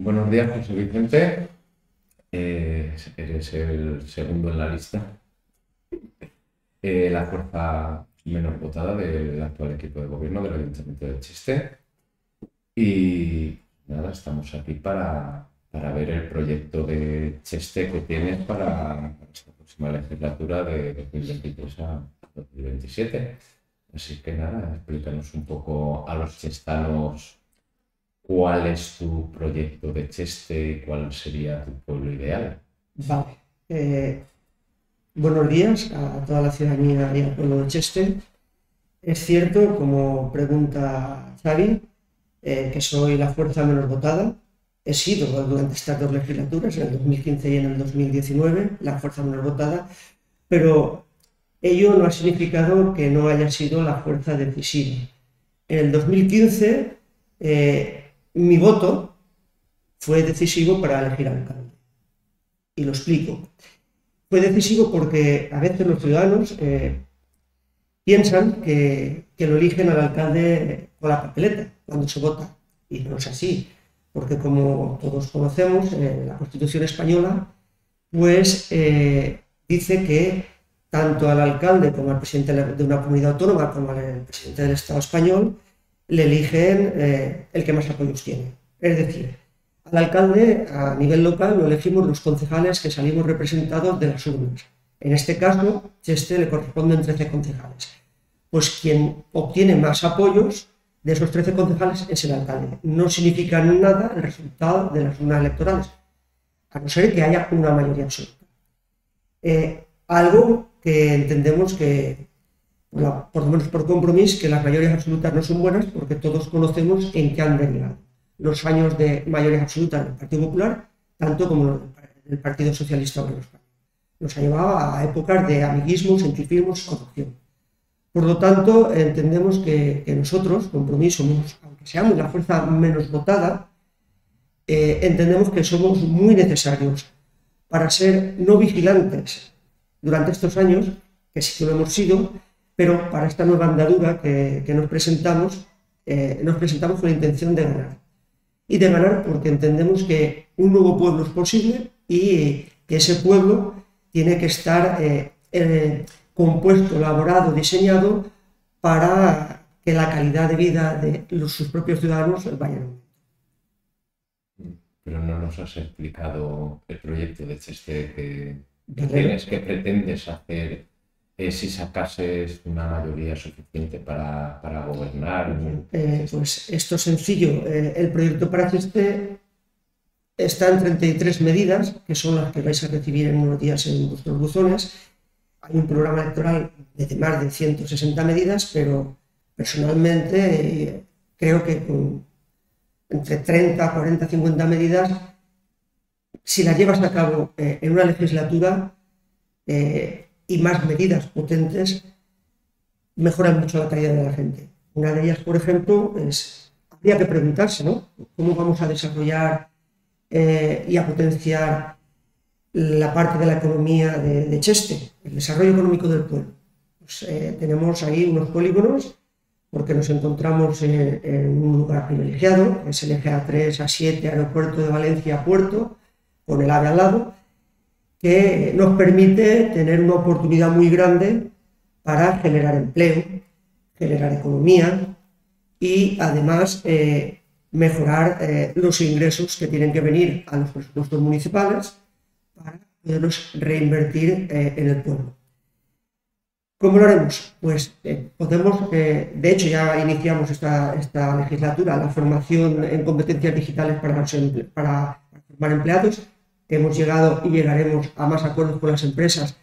Buenos días, José Vicente. Eh, eres el segundo en la lista. Eh, la fuerza menos votada del actual equipo de gobierno del Ayuntamiento de Chiste. Y nada, estamos aquí para, para ver el proyecto de Cheste que tienes para esta próxima legislatura de 2023 a 2027. Así que nada, explícanos un poco a los chestanos cuál es tu proyecto de Cheste cuál sería tu pueblo ideal. Vale. Eh, buenos días a toda la ciudadanía y al pueblo de Cheste. Es cierto, como pregunta Xavi, eh, que soy la fuerza menos votada. He sido durante estas dos legislaturas, en el 2015 y en el 2019, la fuerza menos votada, pero ello no ha significado que no haya sido la fuerza decisiva. En el 2015, eh, mi voto fue decisivo para elegir alcalde. Y lo explico. Fue decisivo porque a veces los ciudadanos eh, piensan que, lo eligen al alcalde con la papeleta cuando se vota. Y no es así, porque como todos conocemos, eh, la Constitución española pues eh, dice que tanto al alcalde como al presidente de una comunidad autónoma como al presidente del Estado español le eligen eh, el que más apoyos tiene. Es decir, al alcalde a nivel local lo elegimos los concejales que salimos representados de las urnas. En este caso, este le corresponden 13 concejales. Pues quien obtiene más apoyos de esos 13 concejales es el alcalde. No significa nada el resultado de las urnas electorales, a no ser que haya una mayoría absoluta. Eh, algo que entendemos que, por lo menos por compromiso, que las mayorías absolutas no son buenas porque todos conocemos en qué han derivado. Los años de mayoría absoluta del Partido Popular, tanto como del Partido Socialista Obrero Español. Nos ha llevado a épocas de amiguismo, cientifismo, corrupción. Por lo tanto, entendemos que, nosotros, compromiso, aunque seamos la fuerza menos votada, eh, entendemos que somos muy necesarios para ser no vigilantes durante estos años, que sí que lo hemos sido, pero para esta nueva andadura que, nos presentamos, eh, nos presentamos con la intención de ganar. Y de ganar porque entendemos que un nuevo pueblo es posible y que ese pueblo tiene que estar eh, compuesto, elaborado, diseñado para que la calidad de vida de los, sus propios ciudadanos vaya Pero no nos has explicado el proyecto de Cheste que, tienes, que pretendes hacer eh, si sacases una mayoría suficiente para, para gobernar. Eh, pues esto es sencillo. Eh, el proyecto para Cheste está en 33 medidas, que son las que vais a recibir en unos días en vuestros buzones. Hay un programa electoral de más de 160 medidas, pero personalmente creo que con entre 30, 40, 50 medidas, si las llevas a cabo en una legislatura, y más medidas potentes mejoran mucho la calidad de la gente. Una de ellas, por ejemplo, es, habría que preguntarse, ¿no? ¿Cómo vamos a desarrollar eh, y a potenciar la parte de la economía de, Cheste, el desarrollo económico del pueblo? Pues, eh, tenemos ahí unos polígonos porque nos encontramos en, en, un lugar privilegiado, es el eje A3, A7, aeropuerto de Valencia, puerto, con el AVE al lado, que nos permite tener una oportunidad muy grande para generar empleo, generar economía y además eh, mejorar eh, los ingresos que tienen que venir a los presupuestos municipales para poderlos reinvertir eh, en el pueblo. ¿Cómo lo haremos? Pues podemos, de hecho ya iniciamos esta, esta, legislatura, la formación en competencias digitales para, para formar empleados hemos llegado y llegaremos a más acuerdos con las empresas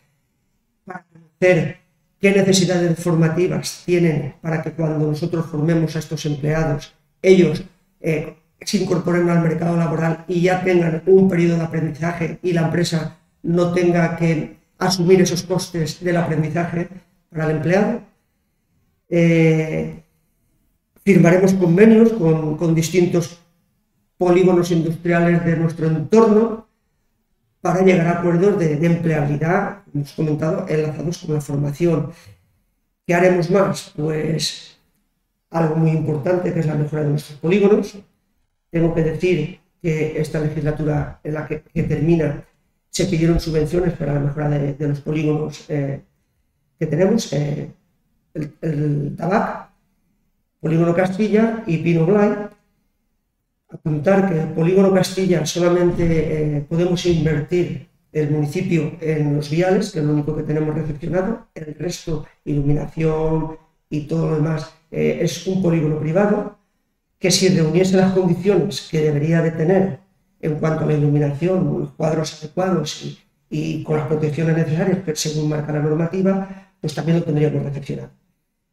para conocer qué necesidades formativas tienen para que cuando nosotros formemos a estos empleados, ellos eh, se incorporen al mercado laboral y ya tengan un periodo de aprendizaje y la empresa no tenga que asumir esos costes del aprendizaje para el empleado. Eh, firmaremos convenios con, con distintos polígonos industriales de nuestro entorno para llegar a acuerdos de, empleabilidad, como hemos comentado, enlazados con la formación. ¿Qué haremos más? Pues algo muy importante que es la mejora de nuestros polígonos. Tengo que decir que que esta legislatura en la que, termina se pidieron subvenciones para la mejora de, los polígonos eh, que tenemos, eh, el, el Tabac, Polígono Castilla y Pino Blay. Apuntar que el Polígono Castilla solamente eh, podemos invertir el municipio en los viales, que es lo único que tenemos recepcionado, el resto, iluminación y todo lo demás, es un polígono privado que si reuniese las condiciones que debería de tener en cuanto a la iluminación, los cuadros adecuados y, con las protecciones necesarias según marca la normativa, pues también lo tendríamos recepcionado.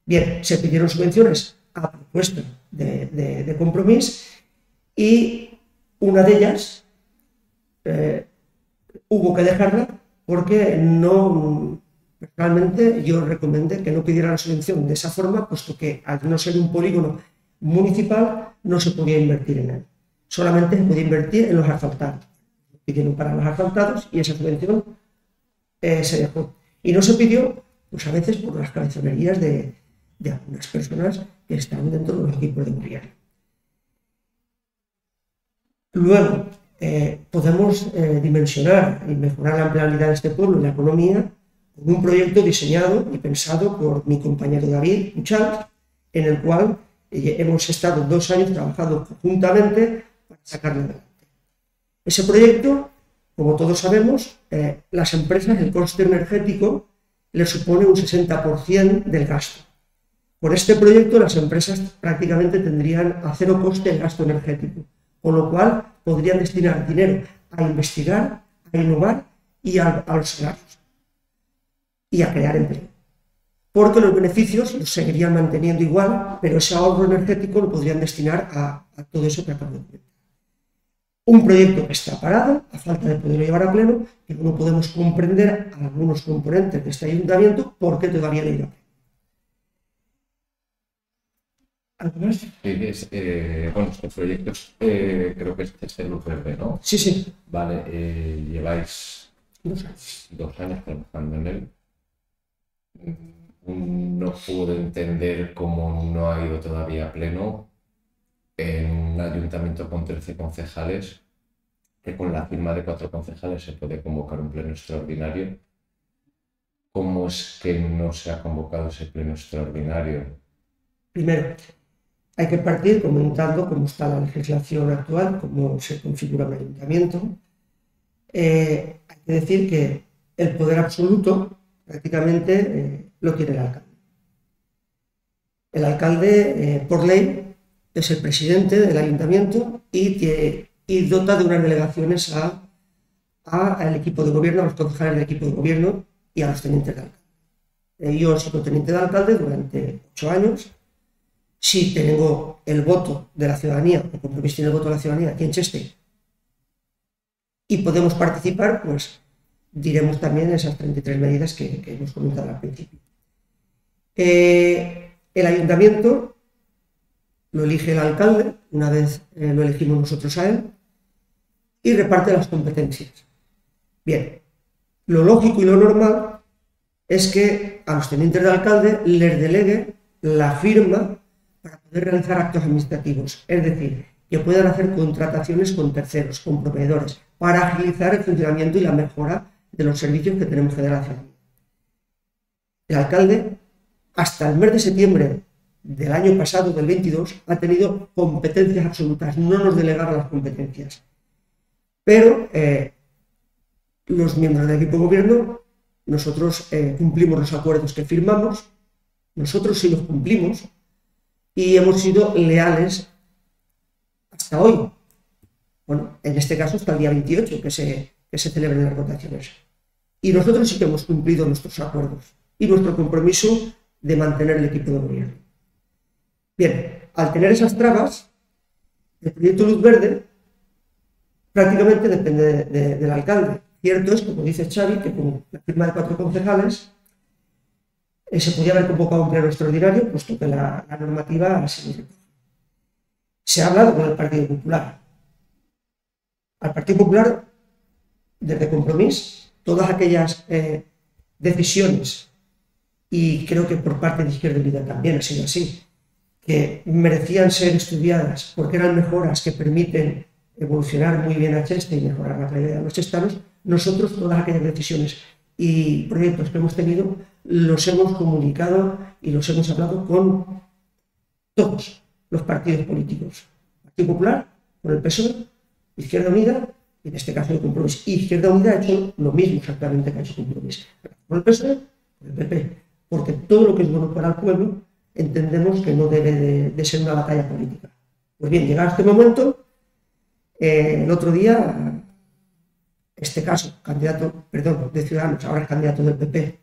Bien, se pidieron subvenciones a propuesta de, compromiso y una de ellas eh, hubo que dejarla porque no, realmente yo recomendé que no pidiera la subvención de esa forma, puesto que al no ser un polígono municipal no se podía invertir en él. Solamente se podía invertir en los asfaltados. Pidieron para los asfaltados y esa subvención eh, se dejó. Y no se pidió, pues a veces por las cabezonerías de, algunas personas que están dentro de los equipos de gobierno. Luego, eh, podemos eh, dimensionar y mejorar la empleabilidad de este pueblo y la economía con un proyecto diseñado y pensado por mi compañero David Muchal, en el cual hemos estado dos años trabajando conjuntamente para sacarlo adelante. Ese proyecto, como todos sabemos, eh, las empresas, el coste energético le supone un 60% del gasto. Por este proyecto las empresas prácticamente tendrían a cero coste el gasto energético, con lo cual podrían destinar dinero a investigar, a innovar y a, a los salarios y a crear empleo porque los beneficios los seguirían manteniendo igual, pero ese ahorro energético lo podrían destinar a, todo eso que acabo de. Un proyecto que está parado, a falta de poderlo llevar a pleno, que no podemos comprender algunos componentes de este ayuntamiento por qué todavía no irá a eh, bueno, este proyecto eh, creo que este es el Verde, ¿no? Sí, sí. Vale, eh, lleváis dos años. dos años trabajando en él no puedo entender cómo no ha ido todavía a pleno en un ayuntamiento con 13 concejales, que con la firma de cuatro concejales se puede convocar un pleno extraordinario. ¿Cómo es que no se ha convocado ese pleno extraordinario? Primero, hay que partir comentando cómo está la legislación actual, cómo se configura el ayuntamiento. Eh, hay que decir que el poder absoluto prácticamente eh, lo tiene el alcalde. El alcalde, eh, por ley, es el presidente del ayuntamiento y, y dota de unas delegaciones al a equipo de gobierno, a los concejales del equipo de gobierno y a los tenientes de alcalde. Eh, yo he sido teniente de alcalde durante ocho años. Si tengo el voto de la ciudadanía, el compromiso tiene el voto de la ciudadanía aquí en Cheste, y podemos participar, pues diremos también esas 33 medidas que, hemos comentado al principio. Eh, el ayuntamiento lo elige el alcalde, una vez eh, lo elegimos nosotros a él, y reparte las competencias. Bien, lo lógico y lo normal es que a los tenientes de alcalde les delegue la firma para poder realizar actos administrativos, es decir, que puedan hacer contrataciones con terceros, con proveedores, para agilizar el funcionamiento y la mejora de los servicios que tenemos que dar a la. El alcalde hasta el mes de septiembre del año pasado, del 22, ha tenido competencias absolutas, no nos delegaron las competencias. Pero eh, los miembros del equipo de gobierno, nosotros eh, cumplimos los acuerdos que firmamos, nosotros sí los cumplimos y hemos sido leales hasta hoy. Bueno, en este caso hasta el día 28 que se, que se celebren las votaciones. Y nosotros sí que hemos cumplido nuestros acuerdos y nuestro compromiso de mantener el equipo de gobierno. Bien, al tener esas trabas, el proyecto Luz Verde prácticamente depende del alcalde. Cierto es, como dice Xavi, que con la firma de cuatro concejales eh, se podía haber convocado un pleno extraordinario, puesto que la, normativa así Se ha hablado con el Partido Popular. Al Partido Popular, desde compromiso, todas aquellas eh, decisiones y creo que por parte de Izquierda Unida también ha sido así, que merecían ser estudiadas porque eran mejoras que permiten evolucionar muy bien a Cheste y mejorar la calidad de los chestanos, nosotros todas aquellas decisiones y proyectos que hemos tenido los hemos comunicado y los hemos hablado con todos los partidos políticos. Partido Popular, con el PSOE, Izquierda Unida y en este caso el Compromís. Izquierda Unida ha hecho lo mismo exactamente que ha hecho Compromís. Con el PSOE, con el PP. Porque todo lo que es bueno para el pueblo entendemos que no debe de, ser una batalla política. Pues bien, llegado este momento, eh, el otro día, este caso, candidato, perdón, de Ciudadanos, ahora es candidato del PP,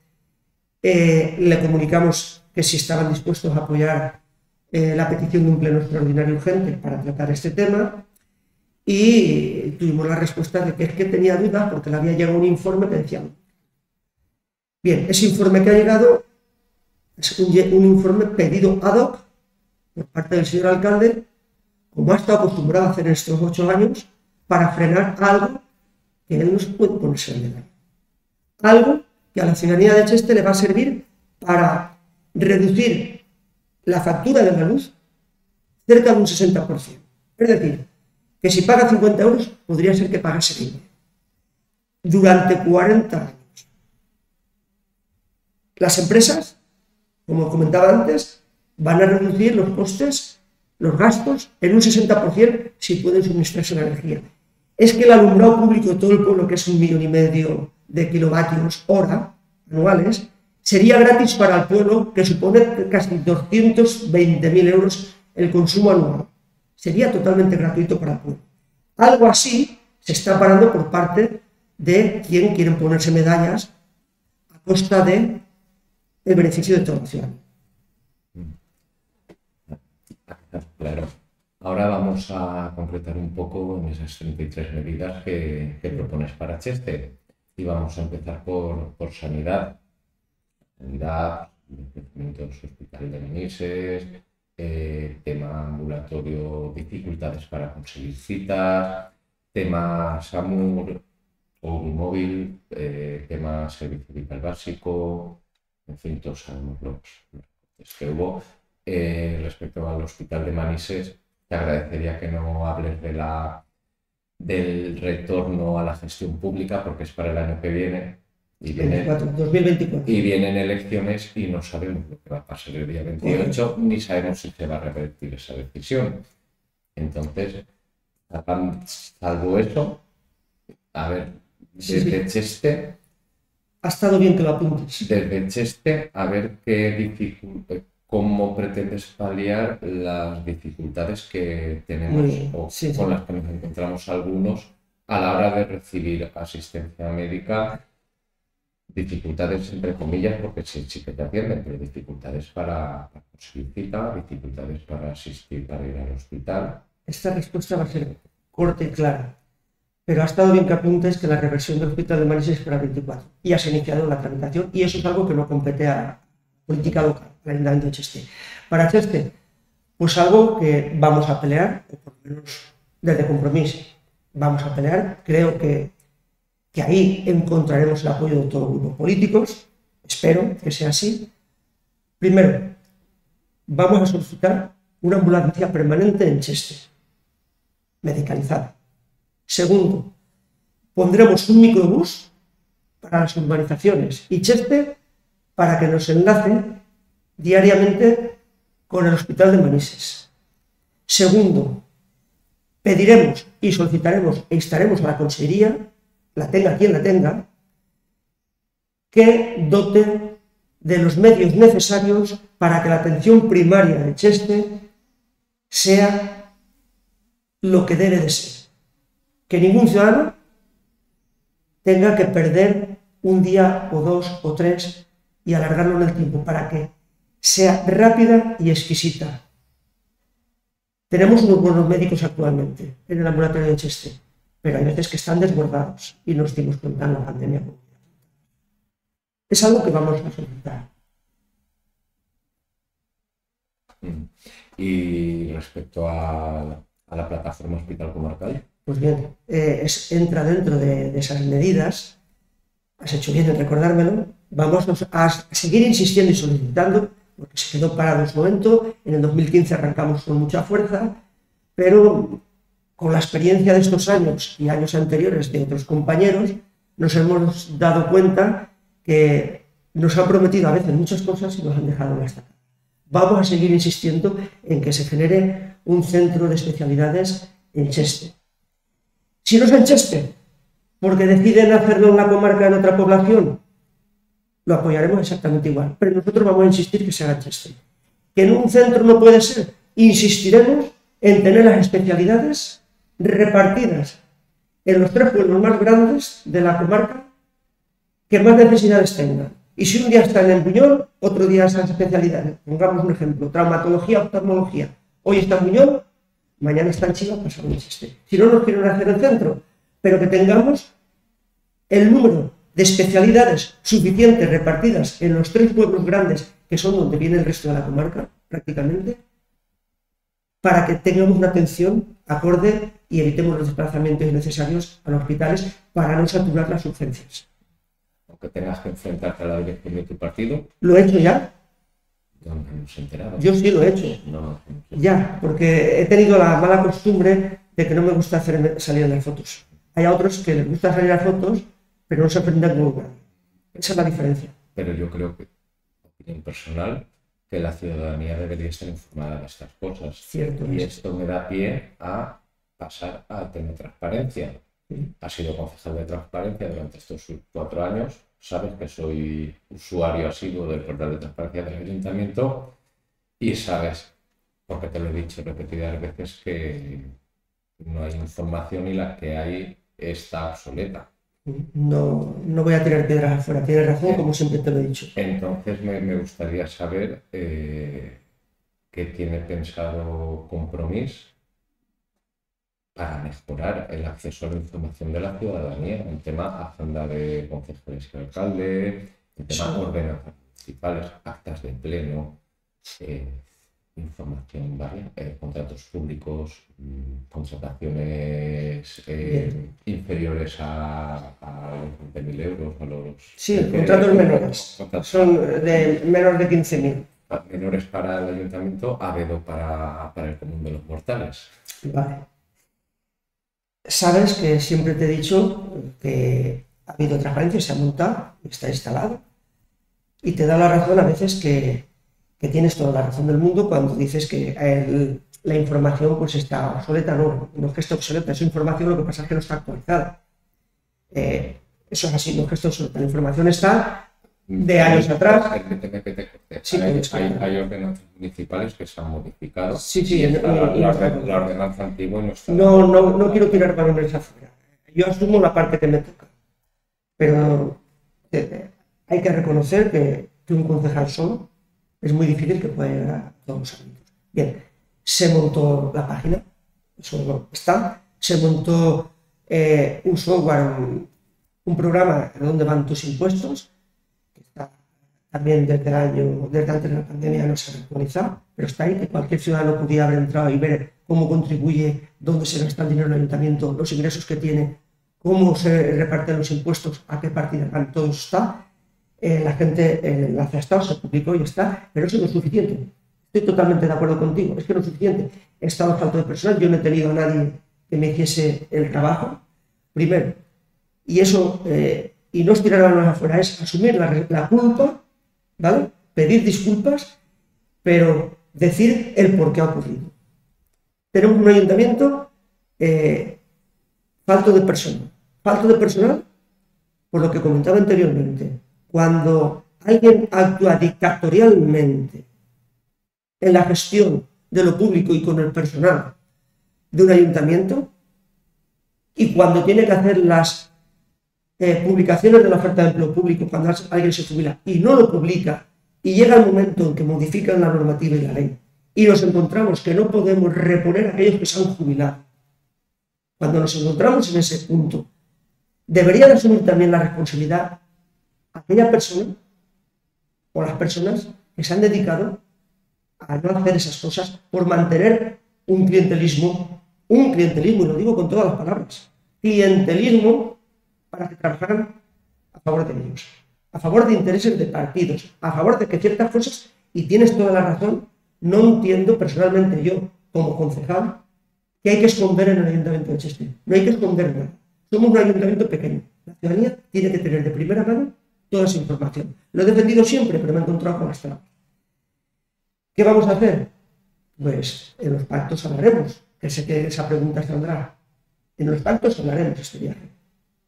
eh, le comunicamos que si estaban dispuestos a apoyar eh, la petición de un pleno extraordinario urgente para tratar este tema. Y tuvimos la respuesta de que es que tenía dudas porque le había llegado un informe que decía Bien, ese informe que ha llegado es un, informe pedido ad hoc por parte del señor alcalde, como ha estado acostumbrado a hacer en estos ocho años, para frenar algo que él no se puede ponerse en Algo que a la ciudadanía de Cheste le va a servir para reducir la factura de la luz cerca de un 60%. Es decir, que si paga 50 euros, podría ser que pagase 20. Durante 40 años. Las empresas como comentaba antes, van a reducir los costes, los gastos, en un 60% si pueden suministrarse la energía. Es que el alumbrado público de todo el pueblo, que es un millón y medio de kilovatios hora anuales, sería gratis para el pueblo, que supone casi 220.000 euros el consumo anual. Sería totalmente gratuito para el pueblo. Algo así se está parando por parte de quien quieren ponerse medallas a costa de el beneficio de toda la Claro. Ahora vamos a concretar un poco en esas 33 medidas que, propones para Cheste. Y vamos a empezar por, sanidad. Sanidad, crecimiento del hospital de Menises, eh, tema ambulatorio, dificultades para conseguir citas, tema SAMUR o móvil, eh, tema servicio vital básico, en fin, todos sabemos los, que hubo. Eh, respecto al hospital de Manises, te agradecería que no hables de la, del retorno a la gestión pública, porque es para el año que viene. Y, viene, 2024. y vienen elecciones y no sabemos lo que va a pasar el día 28, ni sabemos si se va a revertir esa decisión. Entonces, salvo eso, a ver, desde Cheste ha estado bien que lo apuntes. Desde Cheste, a ver qué cómo pretendes paliar las dificultades que tenemos o con las que nos encontramos algunos a la hora de recibir asistencia médica. Dificultades entre comillas, porque sí, que te atienden, pero dificultades para, para conseguir cita, dificultades para asistir, para ir al hospital. Esta respuesta va a ser corta y clara pero ha estado bien que apuntes que la reversión del hospital de Manises es para 24 y has iniciado la tramitación y eso es algo que no compete a política local, al Ayuntamiento de Cheste. Para Cheste, pues algo que vamos a pelear, o por lo menos desde compromiso vamos a pelear, creo que, que ahí encontraremos el apoyo de todos los grupos políticos, espero que sea así. Primero, vamos a solicitar una ambulancia permanente en Cheste, medicalizada Segundo, pondremos un microbús para las urbanizaciones y Cheste para que nos enlace diariamente con el Hospital de Manises. Segundo, pediremos y solicitaremos e instaremos a la Consejería, la tenga quien la tenga, que dote de los medios necesarios para que la atención primaria de Cheste sea lo que debe de ser que ningún ciudadano tenga que perder un día o dos o tres y alargarlo en el tiempo para que sea rápida y exquisita. Tenemos unos buenos médicos actualmente en el ambulatorio de Cheste, pero hay veces que están desbordados y nos dimos cuenta en la pandemia. Es algo que vamos a solicitar. Y respecto a, a la plataforma hospital comarcal, pues bien, eh, entra dentro de, esas medidas, has hecho bien en recordármelo, vamos a, seguir insistiendo y solicitando, porque se quedó parado en su momento, en el 2015 arrancamos con mucha fuerza, pero con la experiencia de estos años y años anteriores de otros compañeros, nos hemos dado cuenta que nos han prometido a veces muchas cosas y nos han dejado estacada. Vamos a seguir insistiendo en que se genere un centro de especialidades en Cheste. Si no es en Cheste, porque deciden hacerlo en la comarca en otra población, lo apoyaremos exactamente igual. Pero nosotros vamos a insistir que se haga en Cheste. Que en un centro no puede ser, insistiremos en tener las especialidades repartidas en los tres pueblos más grandes de la comarca que más necesidades tengan. Y si un día están en Buñol, otro día están en especialidades. Pongamos un ejemplo, traumatología, oftalmología. Hoy está en Buñol, mañana está en Chile, pasado en Chiste. Si no nos quieren hacer el centro, pero que tengamos el número de especialidades suficientes repartidas en los tres pueblos grandes, que son donde viene el resto de la comarca, prácticamente, para que tengamos una atención acorde y evitemos los desplazamientos innecesarios a los hospitales para no saturar las urgencias. Aunque tengas que enfrentarte a la dirección de tu partido. ¿Lo he hecho ya? No nos hemos enterado. Yo sí lo he hecho. No, Ya, porque he tenido la mala costumbre de que no me gusta hacer salir en las fotos. Hay a otros que les gusta salir a las fotos, pero no se con nadie. Esa es la diferencia. Pero yo creo que, opinión personal, que la ciudadanía debería estar informada de estas cosas. Cierto Y es. esto me da pie a pasar a tener transparencia. Sí. Ha sido concejal de transparencia durante estos cuatro años. Sabes que soy usuario asiduo del portal de transparencia del ayuntamiento y sabes, porque te lo he dicho repetidas veces, que no hay información y la que hay está obsoleta. No, no voy a tirar piedras afuera. Tienes razón, como siempre te lo he dicho. Entonces me, me gustaría saber eh, qué tiene pensado Compromís para mejorar el acceso a la información de la ciudadanía en tema agenda de concejales y alcaldes, en tema Sí. ordenanzas municipales, actas de pleno, eh, información varia, eh, contratos públicos, mm, contrataciones eh, inferiores a, a los 20.000 euros, a los... Sí, eh, contratos menores. contratos Son de menos de 15.000. menores para el ayuntamiento, habido para, para el común de los mortales. Vale. Sabes que siempre te he dicho que ha habido transparencia, se ha montado, está instalado. Y te da la razón a veces que, que tienes toda la razón del mundo cuando dices que el- la información pues está obsoleta. No, no es que esté obsoleta, es información, lo que pasa es que no está actualizada. Eh, eso es así, no es que esté obsoleta. La información está de años atrás. Sí, hay, hay- ordenanzas municipales que se han modificado. Sí, sí, Y la, y- la orden- la ordenanza antigua no está. No, no, no quiero tirar balones afuera. Yo asumo la parte que me toca. Pero eh, hay que reconocer que, que un concejal solo es muy difícil que pueda llegar a todos los ámbitos. Bien, se montó la página, eso está. Se montó eh, un software, un, programa donde van tus impuestos, que está también desde el año, desde antes de la pandemia no se ha actualizado, pero está ahí, que cualquier ciudadano pudiera haber entrado y ver cómo contribuye, dónde se gasta el dinero en el ayuntamiento, los ingresos que tiene, cómo se reparten los impuestos, a qué partida van, todo está. Eh, la gente, el enlace ha se publicó y está, pero eso no es suficiente. Estoy totalmente de acuerdo contigo, es que no es suficiente. He estado falta de personal, yo no he tenido a nadie que me hiciese el trabajo, primero. Y eso, eh, y no es tirar manos afuera, es asumir la, la culpa, ¿vale? Pedir disculpas, pero decir el por qué ha ocurrido. Tenemos un ayuntamiento eh, falto de personal. Falto de personal, por lo que comentaba anteriormente, cuando alguien actúa dictatorialmente en la gestión de lo público y con el personal de un ayuntamiento, y cuando tiene que hacer las eh, publicaciones de la oferta de empleo público, cuando alguien se jubila y no lo publica, y llega el momento en que modifican la normativa y la ley, y nos encontramos que no podemos reponer a aquellos que se han jubilado, cuando nos encontramos en ese punto, debería de asumir también la responsabilidad aquella persona o las personas que se han dedicado a no hacer esas cosas por mantener un clientelismo, un clientelismo, y lo digo con todas las palabras, clientelismo para que trabajaran a favor de ellos, a favor de intereses de partidos, a favor de que ciertas cosas, y tienes toda la razón, no entiendo personalmente yo como concejal que hay que esconder en el ayuntamiento de Cheste. No hay que esconder nada. Somos un ayuntamiento pequeño. La ciudadanía tiene que tener de primera mano toda esa información. Lo he defendido siempre, pero me he encontrado con las trampas. ¿Qué vamos a hacer? Pues en los pactos hablaremos, que sé que esa pregunta saldrá. En los pactos hablaremos este viaje.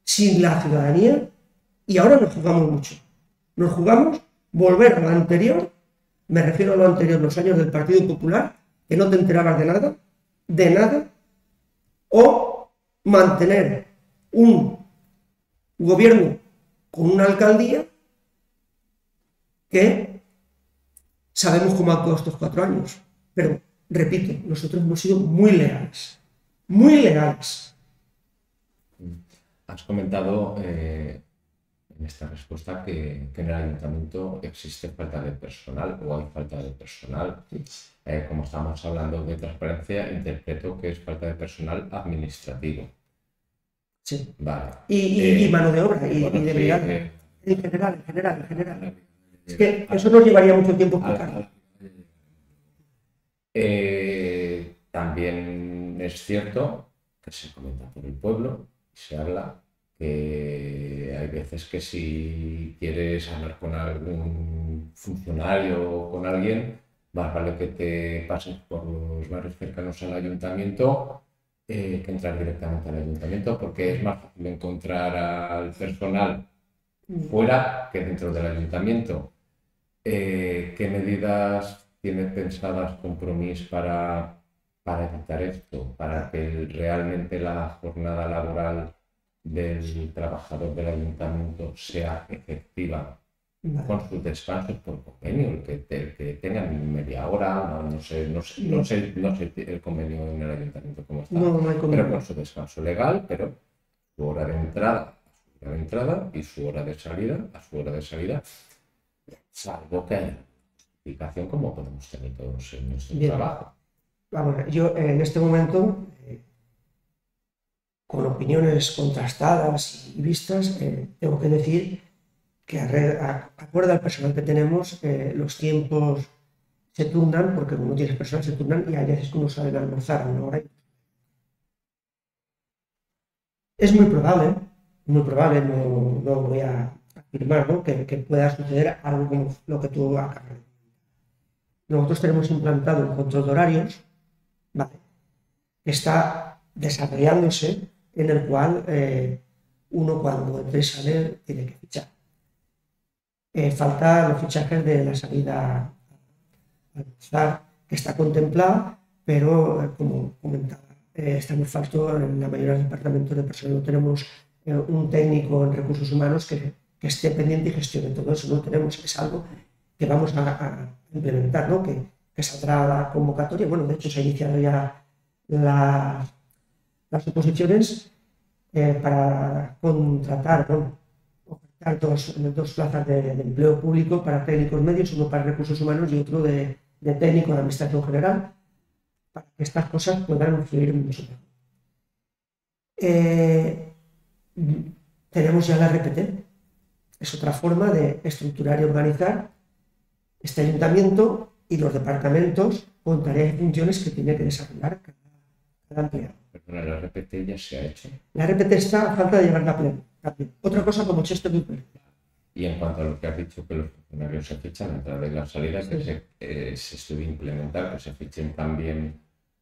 Sin la ciudadanía, y ahora nos jugamos mucho. Nos jugamos volver a lo anterior, me refiero a lo anterior, los años del Partido Popular, que no te enterabas de nada, de nada, o mantener un gobierno con una alcaldía que sabemos cómo ha actuado estos cuatro años. Pero, repito, nosotros hemos sido muy leales, muy leales. Has comentado eh, en esta respuesta que, en el ayuntamiento existe falta de personal o hay falta de personal. Eh, como estamos hablando de transparencia, interpreto que es falta de personal administrativo. Sí. Vale. Y, mano de obra, y, de brigada. en general, en general, en general. Es que eso nos llevaría mucho tiempo explicar. Eh, también es cierto que se comenta por el pueblo, se habla que hay veces que si quieres hablar con algún funcionario o con alguien, más vale que te pases por los barrios cercanos al ayuntamiento eh, que entrar directamente al ayuntamiento porque es más fácil encontrar al personal fuera que dentro del ayuntamiento. Eh, ¿Qué medidas tiene pensadas Compromís para, para evitar esto? Para que realmente la jornada laboral del trabajador del ayuntamiento sea efectiva con sus descansos por convenio, que, que tengan media hora, no, sé, no, sé, no, sé, no sé el convenio en el ayuntamiento cómo está, pero con su descanso legal, pero su hora de entrada, su hora de entrada y su hora de salida, a su hora de salida, salvo que haya explicación como podemos tener todos en nuestro trabajo. Vamos, yo en este momento eh, con opiniones contrastadas y vistas, eh, tengo que decir que acuerdo al personal que tenemos, los tiempos se turnan, porque uno tiene personal se turnan y hay veces que uno sale a almorzar a una hora. Es muy probable, muy probable, no, no voy a afirmar que, que, pueda suceder algo como lo que tú acabas de Nosotros tenemos implantado un control de horarios, ¿vale? que está desarrollándose en el cual eh, uno cuando entre y sale tiene que fichar. Eh, falta los fichajes de la salida al que está contemplada, pero eh, como comentaba, está muy falto en la mayoría de los departamentos de personal. No tenemos un técnico en recursos humanos que, esté pendiente y gestione todo eso. No tenemos, es algo que vamos a, implementar, ¿no? que, que saldrá la convocatoria. Bueno, de hecho se ha iniciado ya la las oposiciones eh, para contratar, bueno, dos, dos plazas de, empleo público para técnicos medios, uno para recursos humanos y otro de, técnico de administración general, para que estas cosas puedan fluir mucho mejor. Eh, tenemos ya la RPT, es otra forma de estructurar y organizar este ayuntamiento y los departamentos con tareas y funciones que tiene que desarrollar cada empleado. Perdona, la RPT ya se ha hecho. La RPT está a falta de llevarla a pleno. Otra cosa como Chester Y en cuanto a lo que has dicho, que los funcionarios se fichan a entrada y la salida, que se, eh, se estudia implementar, que se fichen también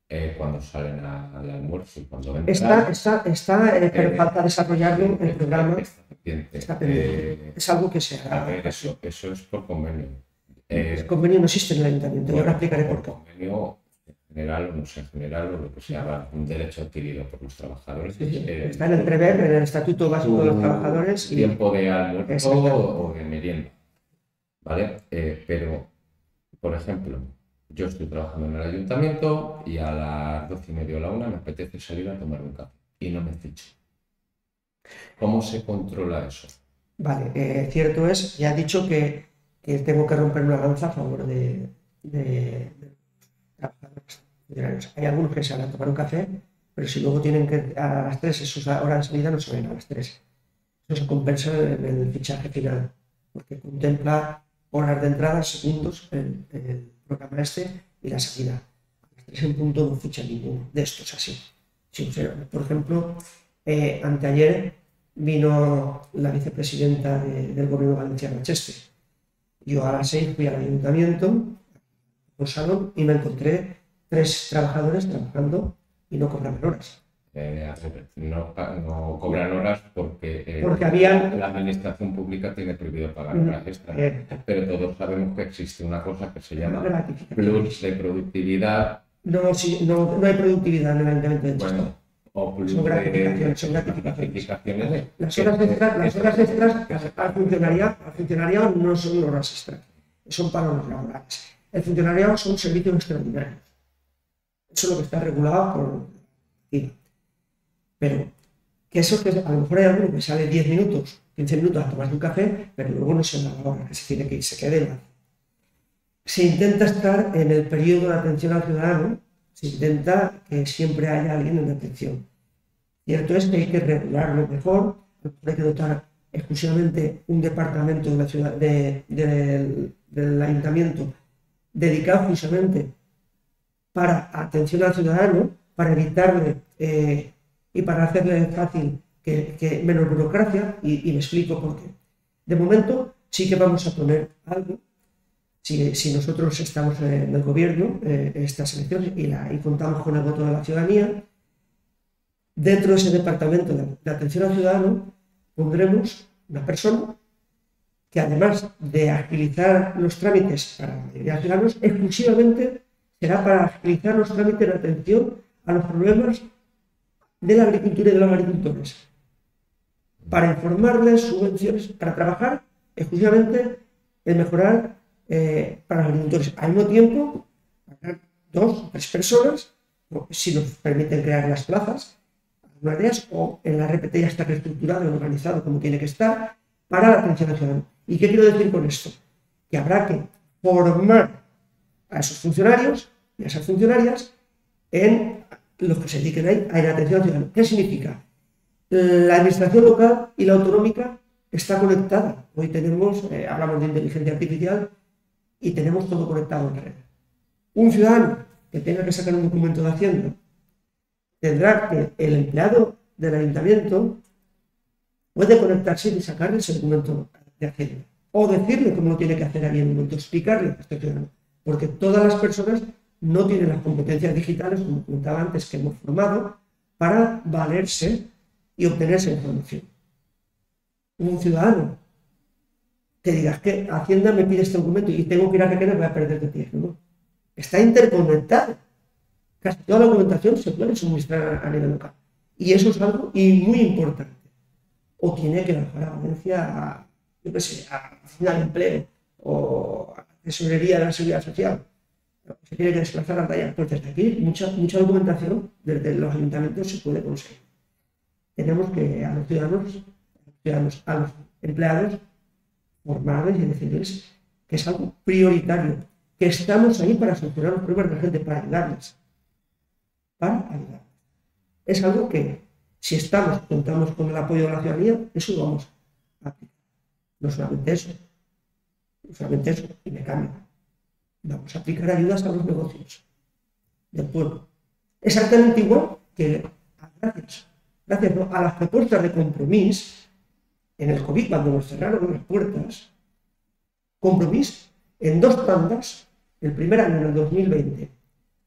eh, cuando salen al almuerzo y cuando entran. Está, está, está eh, pero falta desarrollarlo en el programa. Está pendiente. es algo que se hará. A ver, eso, eso es por convenio. el convenio no existe en el ayuntamiento, yo ahora explicaré por qué. Convenio general o no sea general o lo que sea un derecho adquirido por los trabajadores. está en el prever, en el Estatuto Básico de los Trabajadores. Tiempo de almuerzo o de merienda. ¿Vale? Eh, pero, por ejemplo, yo estoy trabajando en el ayuntamiento y a las doce y media o la una me apetece salir a tomar un café y no me ficho. ¿Cómo se controla eso? Vale, eh, cierto es, ya he dicho que, que, tengo que romper una lanza a favor de, de hay algunos que van a tomar un café, pero si luego tienen que a las 3, es hora de salida, no se ven a las 3. Eso se compensa en el fichaje final, porque contempla horas de entrada, segundos, el, el programa este y la salida. A las tres en punto no ficha ninguno de estos así. por ejemplo, eh, anteayer vino la vicepresidenta del gobierno valenciano, Cheste. Yo a las seis fui al ayuntamiento, un salón, y me encontré tres trabajadores trabajando y no cobraban horas. Eh, no, no, cobran horas porque, eh, porque la administración pública tiene prohibido pagar mm, horas extras. Eh, pero todos sabemos que existe una cosa que se llama plus de productividad. No, sí, no, no hay productividad en el ayuntamiento de bueno, o plus son gratificaciones, son gratificaciones. Las horas extras, las horas extras al funcionariado, al funcionariado no son horas extras, son para los laborales. El funcionariado son servicios extraordinarios. Eso es lo que está regulado por pero que eso que a lo mejor hay alguno que sale 10 minutos, 15 minutos a tomarse un café, pero luego no se da la hora, que se tiene que ir, se quede la... Se intenta estar en el periodo de atención al ciudadano, se intenta que siempre haya alguien en atención. Cierto es que hay que regularlo mejor, hay que dotar exclusivamente un departamento de la ciudad, del ayuntamiento dedicado exclusivamente para atención al ciudadano, para evitarle eh, y para hacerle fácil que, menos burocracia, y, me explico por qué. De momento sí que vamos a poner algo, si, nosotros estamos en el gobierno, eh, estas elecciones, y, la, y, contamos con el voto de la ciudadanía, dentro de ese departamento de, atención al ciudadano pondremos una persona que además de agilizar los trámites para la mayoría de ciudadanos, exclusivamente será para agilizar los trámites de atención a los problemas de la agricultura y de los agricultores, para informarles subvenciones, para trabajar exclusivamente en mejorar eh, para los agricultores. Al mismo tiempo, dos o tres personas, si nos permiten crear las plazas, algunas o en la RPT ya está reestructurado y organizado como tiene que estar, para la atención nacional. ¿Y qué quiero decir con esto? Que habrá que formar a esos funcionarios y a esas funcionarias en los que se dediquen ahí a la atención ciudadana. ¿Qué significa? La administración local y la autonómica está conectada. Hoy tenemos, eh, hablamos de inteligencia artificial y tenemos todo conectado en red. Un ciudadano que tenga que sacar un documento de Hacienda tendrá que el empleado del ayuntamiento puede conectarse y sacarle ese documento de Hacienda. O decirle cómo lo tiene que hacer ahí en un momento, explicarle a este ciudadano. Porque todas las personas no tienen las competencias digitales, como comentaba antes, que hemos formado, para valerse y obtener esa información. Un ciudadano que diga que Hacienda me pide este documento y tengo que ir a requerir, voy a perder de tiempo. Está interconectado. Casi toda la documentación se puede suministrar a nivel local. Y eso es algo y muy importante. O tiene que bajar a Valencia a, yo qué final empleo o a tesorería de la seguridad social se tiene que desplazar a tallar. Pues desde aquí mucha, mucha documentación desde los ayuntamientos se puede conseguir. Tenemos que a los ciudadanos, a los empleados, formarles y decirles que es algo prioritario, que estamos ahí para solucionar los problemas de la gente, para ayudarles. Para ayudarles. Es algo que, si estamos, contamos con el apoyo de la ciudadanía, eso lo vamos a aplicar. No solamente eso, solamente eso, y me cambio Vamos a aplicar ayudas a los negocios del pueblo. Exactamente igual que gracias, gracias a las propuestas de compromiso en el COVID, cuando nos cerraron las puertas, compromiso en dos tandas, el primer año en el 2020,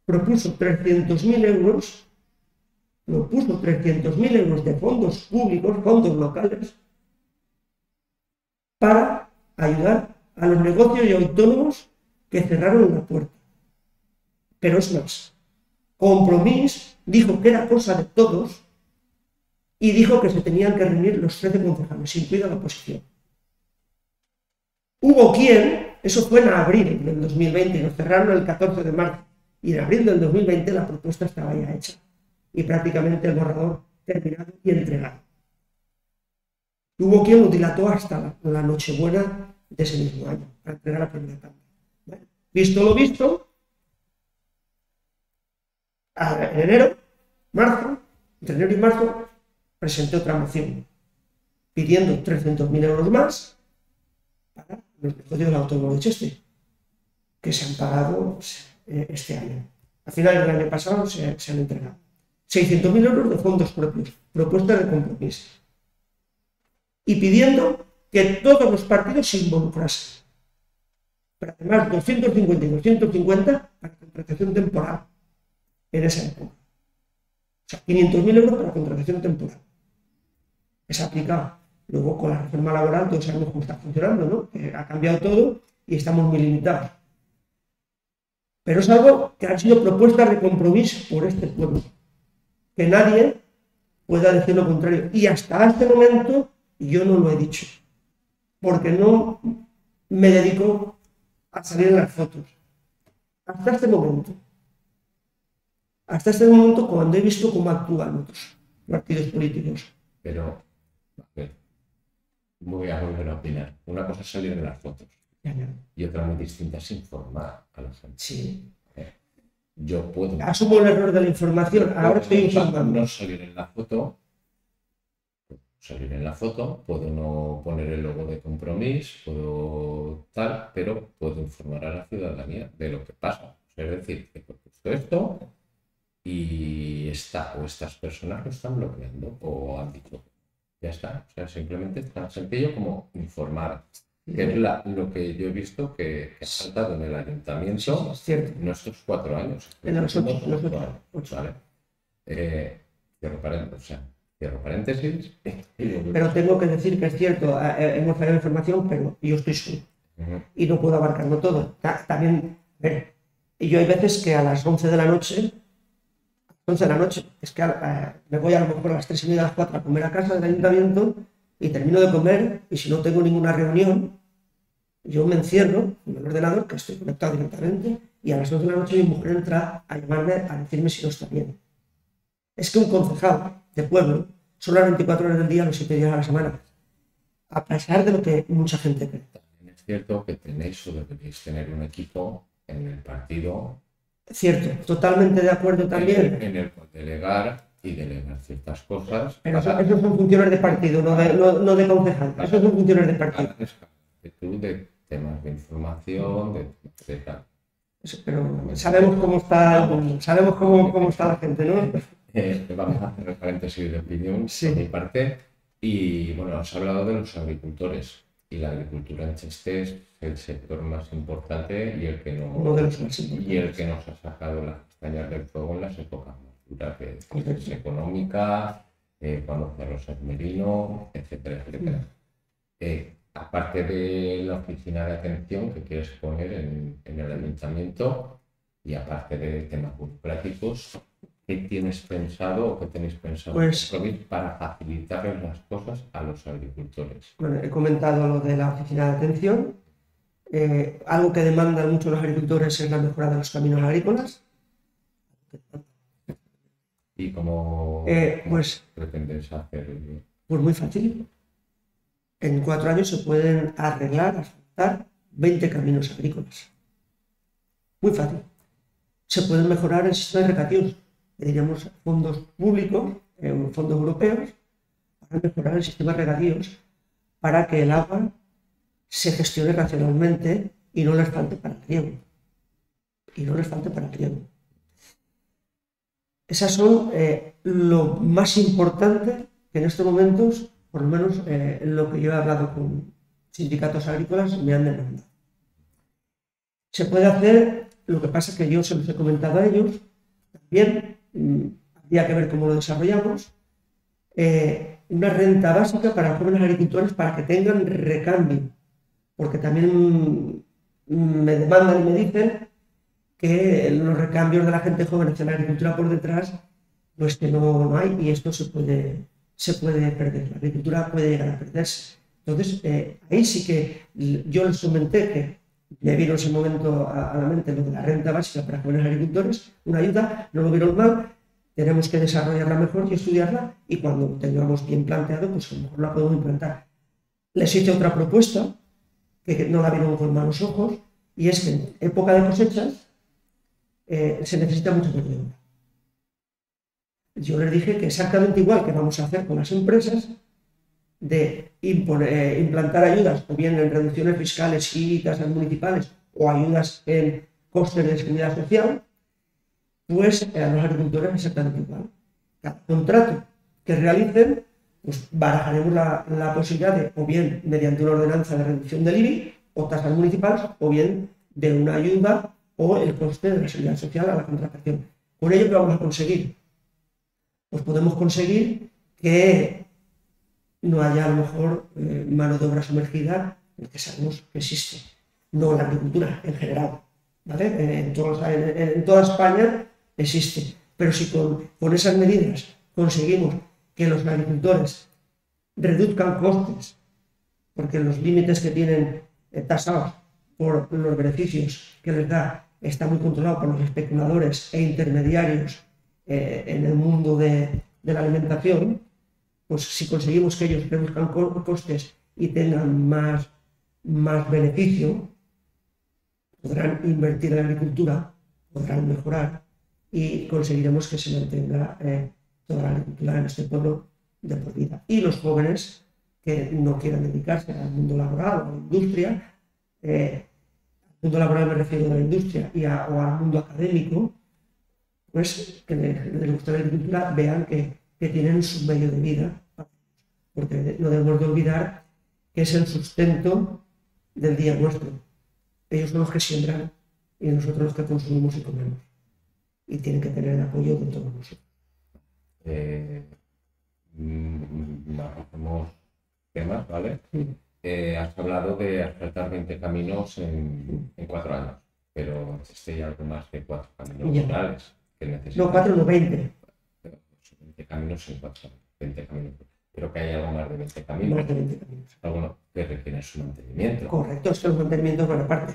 propuso 300.000 euros, propuso 300.000 euros de fondos públicos, fondos locales, para ayudar a los negocios y autónomos que cerraron la puerta. Pero es más, Compromís dijo que era cosa de todos y dijo que se tenían que reunir los 13 concejales, incluida la oposición. Hubo quien, eso fue en abril del 2020, nos cerraron el 14 de marzo, y en abril del 2020 la propuesta estaba ya hecha y prácticamente el borrador terminado y entregado. Hubo quien lo dilató hasta la, Nochebuena de ese mismo año, para entregar la primera. Visto lo visto, en enero, marzo, entre enero y marzo, presenté otra moción pidiendo 300.000 euros más para los negocios del automóvil de Cheste, que se han pagado eh, este año. a final del año pasado se, se han entregado. 600.000 euros de fondos propios, propuestas de compromiso. Y pidiendo que todos los partidos se involucrasen. Pero además 250 y 250 para contratación temporal en esa época. O sea, 500.000 euros para contratación temporal. Es aplicado. Luego con la reforma laboral todos sabemos cómo está funcionando, ¿no? Ha cambiado todo y estamos muy limitados. Pero es algo que han sido propuestas de compromiso por este pueblo. Que nadie pueda decir lo contrario. Y hasta este momento yo no lo he dicho. Porque no me dedico a salir en las fotos. Hasta este momento. Hasta este momento cuando he visto cómo actúan otros partidos políticos. Pero, a ver, voy a volver a opinar. Una cosa es salir en las fotos Ya, ya. y otra muy distinta es informar a la gente. Sí. Yo puedo Asumo el error de la información. Ahora estoy informando. no salir en la foto, salir en la foto, puedo no poner el logo de compromiso, puedo tal, pero puedo informar a la ciudadanía de lo que pasa. Es decir, que he propuesto esto y esta o estas personas lo están bloqueando o han dicho, ya está. O sea, simplemente es tan sencillo como informar. Que es la- lo que yo he visto que, ha saltado en el ayuntamiento Es cierto. en estos cuatro años. En los ocho, ocho, años. Vale. Eh, o sea, cierro paréntesis. Pero tengo que decir que es cierto, eh, eh, hemos fallado información, pero yo estoy solo Ujú. y no puedo abarcarlo todo. Ta- También, a ver, y yo hay veces que a las 11 de la noche, 11 de la noche, es que eh, me voy a lo mejor a las 3 y media, a las 4 a comer a casa del ayuntamiento y termino de comer y si no tengo ninguna reunión, yo me encierro en el ordenador, que estoy conectado directamente, y a las 11 de la noche mi mujer entra a llamarme a decirme si no está bien. Es que un concejal de pueblo, solo las 24 horas del día, los 7 días a la semana, a pesar de lo que mucha gente cree. También es cierto que tenéis o deberéis tener un equipo en el partido Cierto, totalmente de acuerdo también. en el delegar y delegar ciertas cosas. Pero eso- esos son funciones de partido, no de, no, no de concejal. Esos son funciones de partido. tú de temas de información, de, de tal. Eso, Pero sabemos cómo está, sabemos cómo, cómo está la gente, ¿no? Eh, vamos a hacer el paréntesis de opinión Sí. por mi parte. Y bueno, has hablado de los agricultores. Y la agricultura en Cheste es el sector más importante y el que, no, Uno de los más y el que nos ha sacado las castañas del fuego en las épocas más duras, que es económica, eh, cuando cerró San Merino, etcétera, etcétera. Mm. Eh, aparte de la oficina de atención que quieres poner en, en el ayuntamiento y aparte de temas burocráticos, ¿qué tienes pensado o qué tenéis pensado Pues- para facilitarles las cosas a los agricultores? Bueno, he comentado lo de la oficina de atención. Eh, algo que demandan mucho los agricultores es la mejora de los caminos agrícolas. ¿Y cómo, Eh, pues- pretendes hacer? Pues muy fácil. En cuatro años se pueden arreglar, asfaltar 20 caminos agrícolas. Muy fácil. Se pueden mejorar el sistema de regatíos. Diríamos fondos públicos, eh, fondos europeos, para mejorar el sistema de regadíos para que el agua se gestione racionalmente y no les falte para el riego. Y no les falte para el riego. Esas son eh, lo más importante que en estos momentos, por lo menos eh, lo que yo he hablado con sindicatos agrícolas, me han demandado. Se puede hacer, lo que pasa es que yo se los he comentado a ellos, también habría que ver cómo lo desarrollamos, eh, una renta básica para jóvenes agricultores para que tengan recambio, porque también mm, me demandan y me dicen que los recambios de la gente joven hacia la agricultura por detrás, pues que no, no hay y esto se puede, se puede perder, la agricultura puede llegar a perderse. Entonces, eh, ahí sí que yo les comenté que me vino en ese momento a, a la mente lo de la renta básica para jóvenes agricultores, una ayuda, no lo vieron mal, tenemos que desarrollarla mejor y estudiarla y cuando tengamos bien planteado, pues a lo mejor la podemos implantar. Les hice otra propuesta que no la vieron con malos ojos y es que en época de cosechas eh, se necesita mucha obra. Yo les dije que exactamente igual que vamos a hacer con las empresas, de eh, implantar ayudas, o bien en reducciones fiscales y tasas municipales, o ayudas en costes de seguridad social, pues a los agricultores exactamente igual. Cada contrato que realicen, pues barajaremos la, la posibilidad de, o bien mediante una ordenanza de reducción del IBI o tasas municipales, o bien de una ayuda o el coste de la seguridad social a la contratación. ¿Con ello qué vamos a conseguir? Pues podemos conseguir que no haya a lo mejor eh, mano de obra sumergida, que sabemos que existe, no en la agricultura en general. ¿vale? En, toda España existe, pero si con, esas medidas conseguimos que los agricultores reduzcan costes, porque los límites que tienen eh, tasados por los beneficios que les da está muy controlado por los especuladores e intermediarios eh, en el mundo de, la alimentación, pues si conseguimos que ellos reduzcan costes y tengan más, más beneficio, podrán invertir en la agricultura, podrán mejorar y conseguiremos que se mantenga eh, toda la agricultura en este pueblo de por vida. Y los jóvenes que no quieran dedicarse al mundo laboral o a la industria, eh, mundo laboral me refiero a la industria y o al mundo académico, pues que les, gusta la agricultura vean que, que, tienen su medio de vida, porque no debemos de olvidar que es el sustento del día nuestro. Ellos son los que siembran y nosotros los que consumimos y comemos. Y tienen que tener el apoyo de todos nosotros. Eh, mm, hacemos temas, ¿vale? Eh, has hablado de asfaltar 20 caminos en, cuatro años, pero existe algo más de cuatro caminos rurales que necesitan. No, cuatro, no, 20. 20 caminos en cuatro años, 20 caminos. Pero que hay algo más de 20 caminos. Más de 20 caminos. Algo que requiere su mantenimiento. Correcto, es que los mantenimientos van aparte.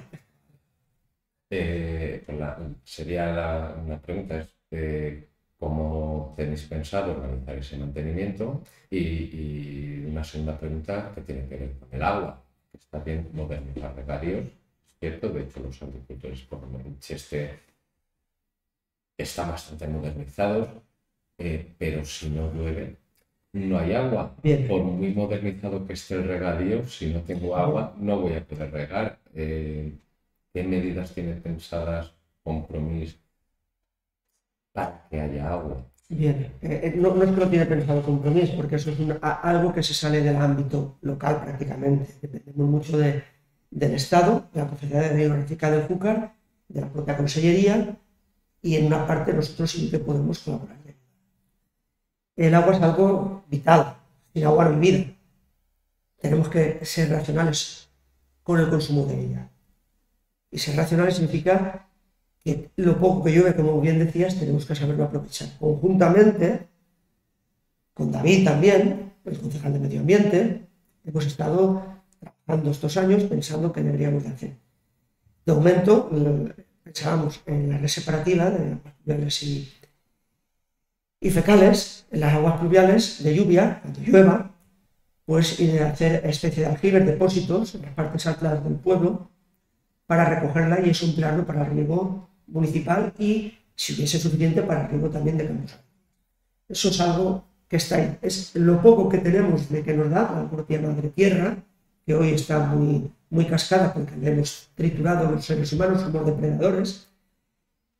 Eh, pues sería la, una pregunta, es eh, cómo tenéis pensado organizar ese mantenimiento y, una segunda pregunta que tiene que ver con el agua, que está bien modernizar regarios, es cierto, de hecho los agricultores por en Cheste están bastante modernizados, eh, pero si no llueve, no hay agua. Por muy modernizado que esté el regadío, si no tengo agua, no voy a poder regar. Eh, ¿Qué medidas tiene pensadas compromiso para que haya agua. Eh, eh, no, es que lo tiene pensado compromiso, porque eso es algo que se sale del ámbito local prácticamente. Dependemos mucho del Estado, de la Conferencia de Hidrográfica del Júcar, de la propia Consellería, y en una parte nosotros sí que podemos colaborar. El agua es algo vital, sin agua no hay vida. Tenemos que ser racionales con el consumo de ella. Y ser racionales significa que lo poco que llueve, como bien decías, tenemos que saberlo aprovechar. Conjuntamente, con David también, el concejal de Medio Ambiente, hemos estado trabajando estos años pensando qué deberíamos de hacer. De momento, pensábamos en la red separativa de aguas pluviales y, y, fecales, en las aguas pluviales de lluvia, cuando llueva, pues ir a hacer especie de aljibes, depósitos en las partes altas del pueblo, para recogerla y eso emplearlo para el riego municipal y, si hubiese suficiente, para riego también de campos. Eso es algo que está ahí. Es lo poco que tenemos de que nos da la propia madre tierra, que hoy está muy, muy cascada porque le hemos triturado los seres humanos, somos depredadores.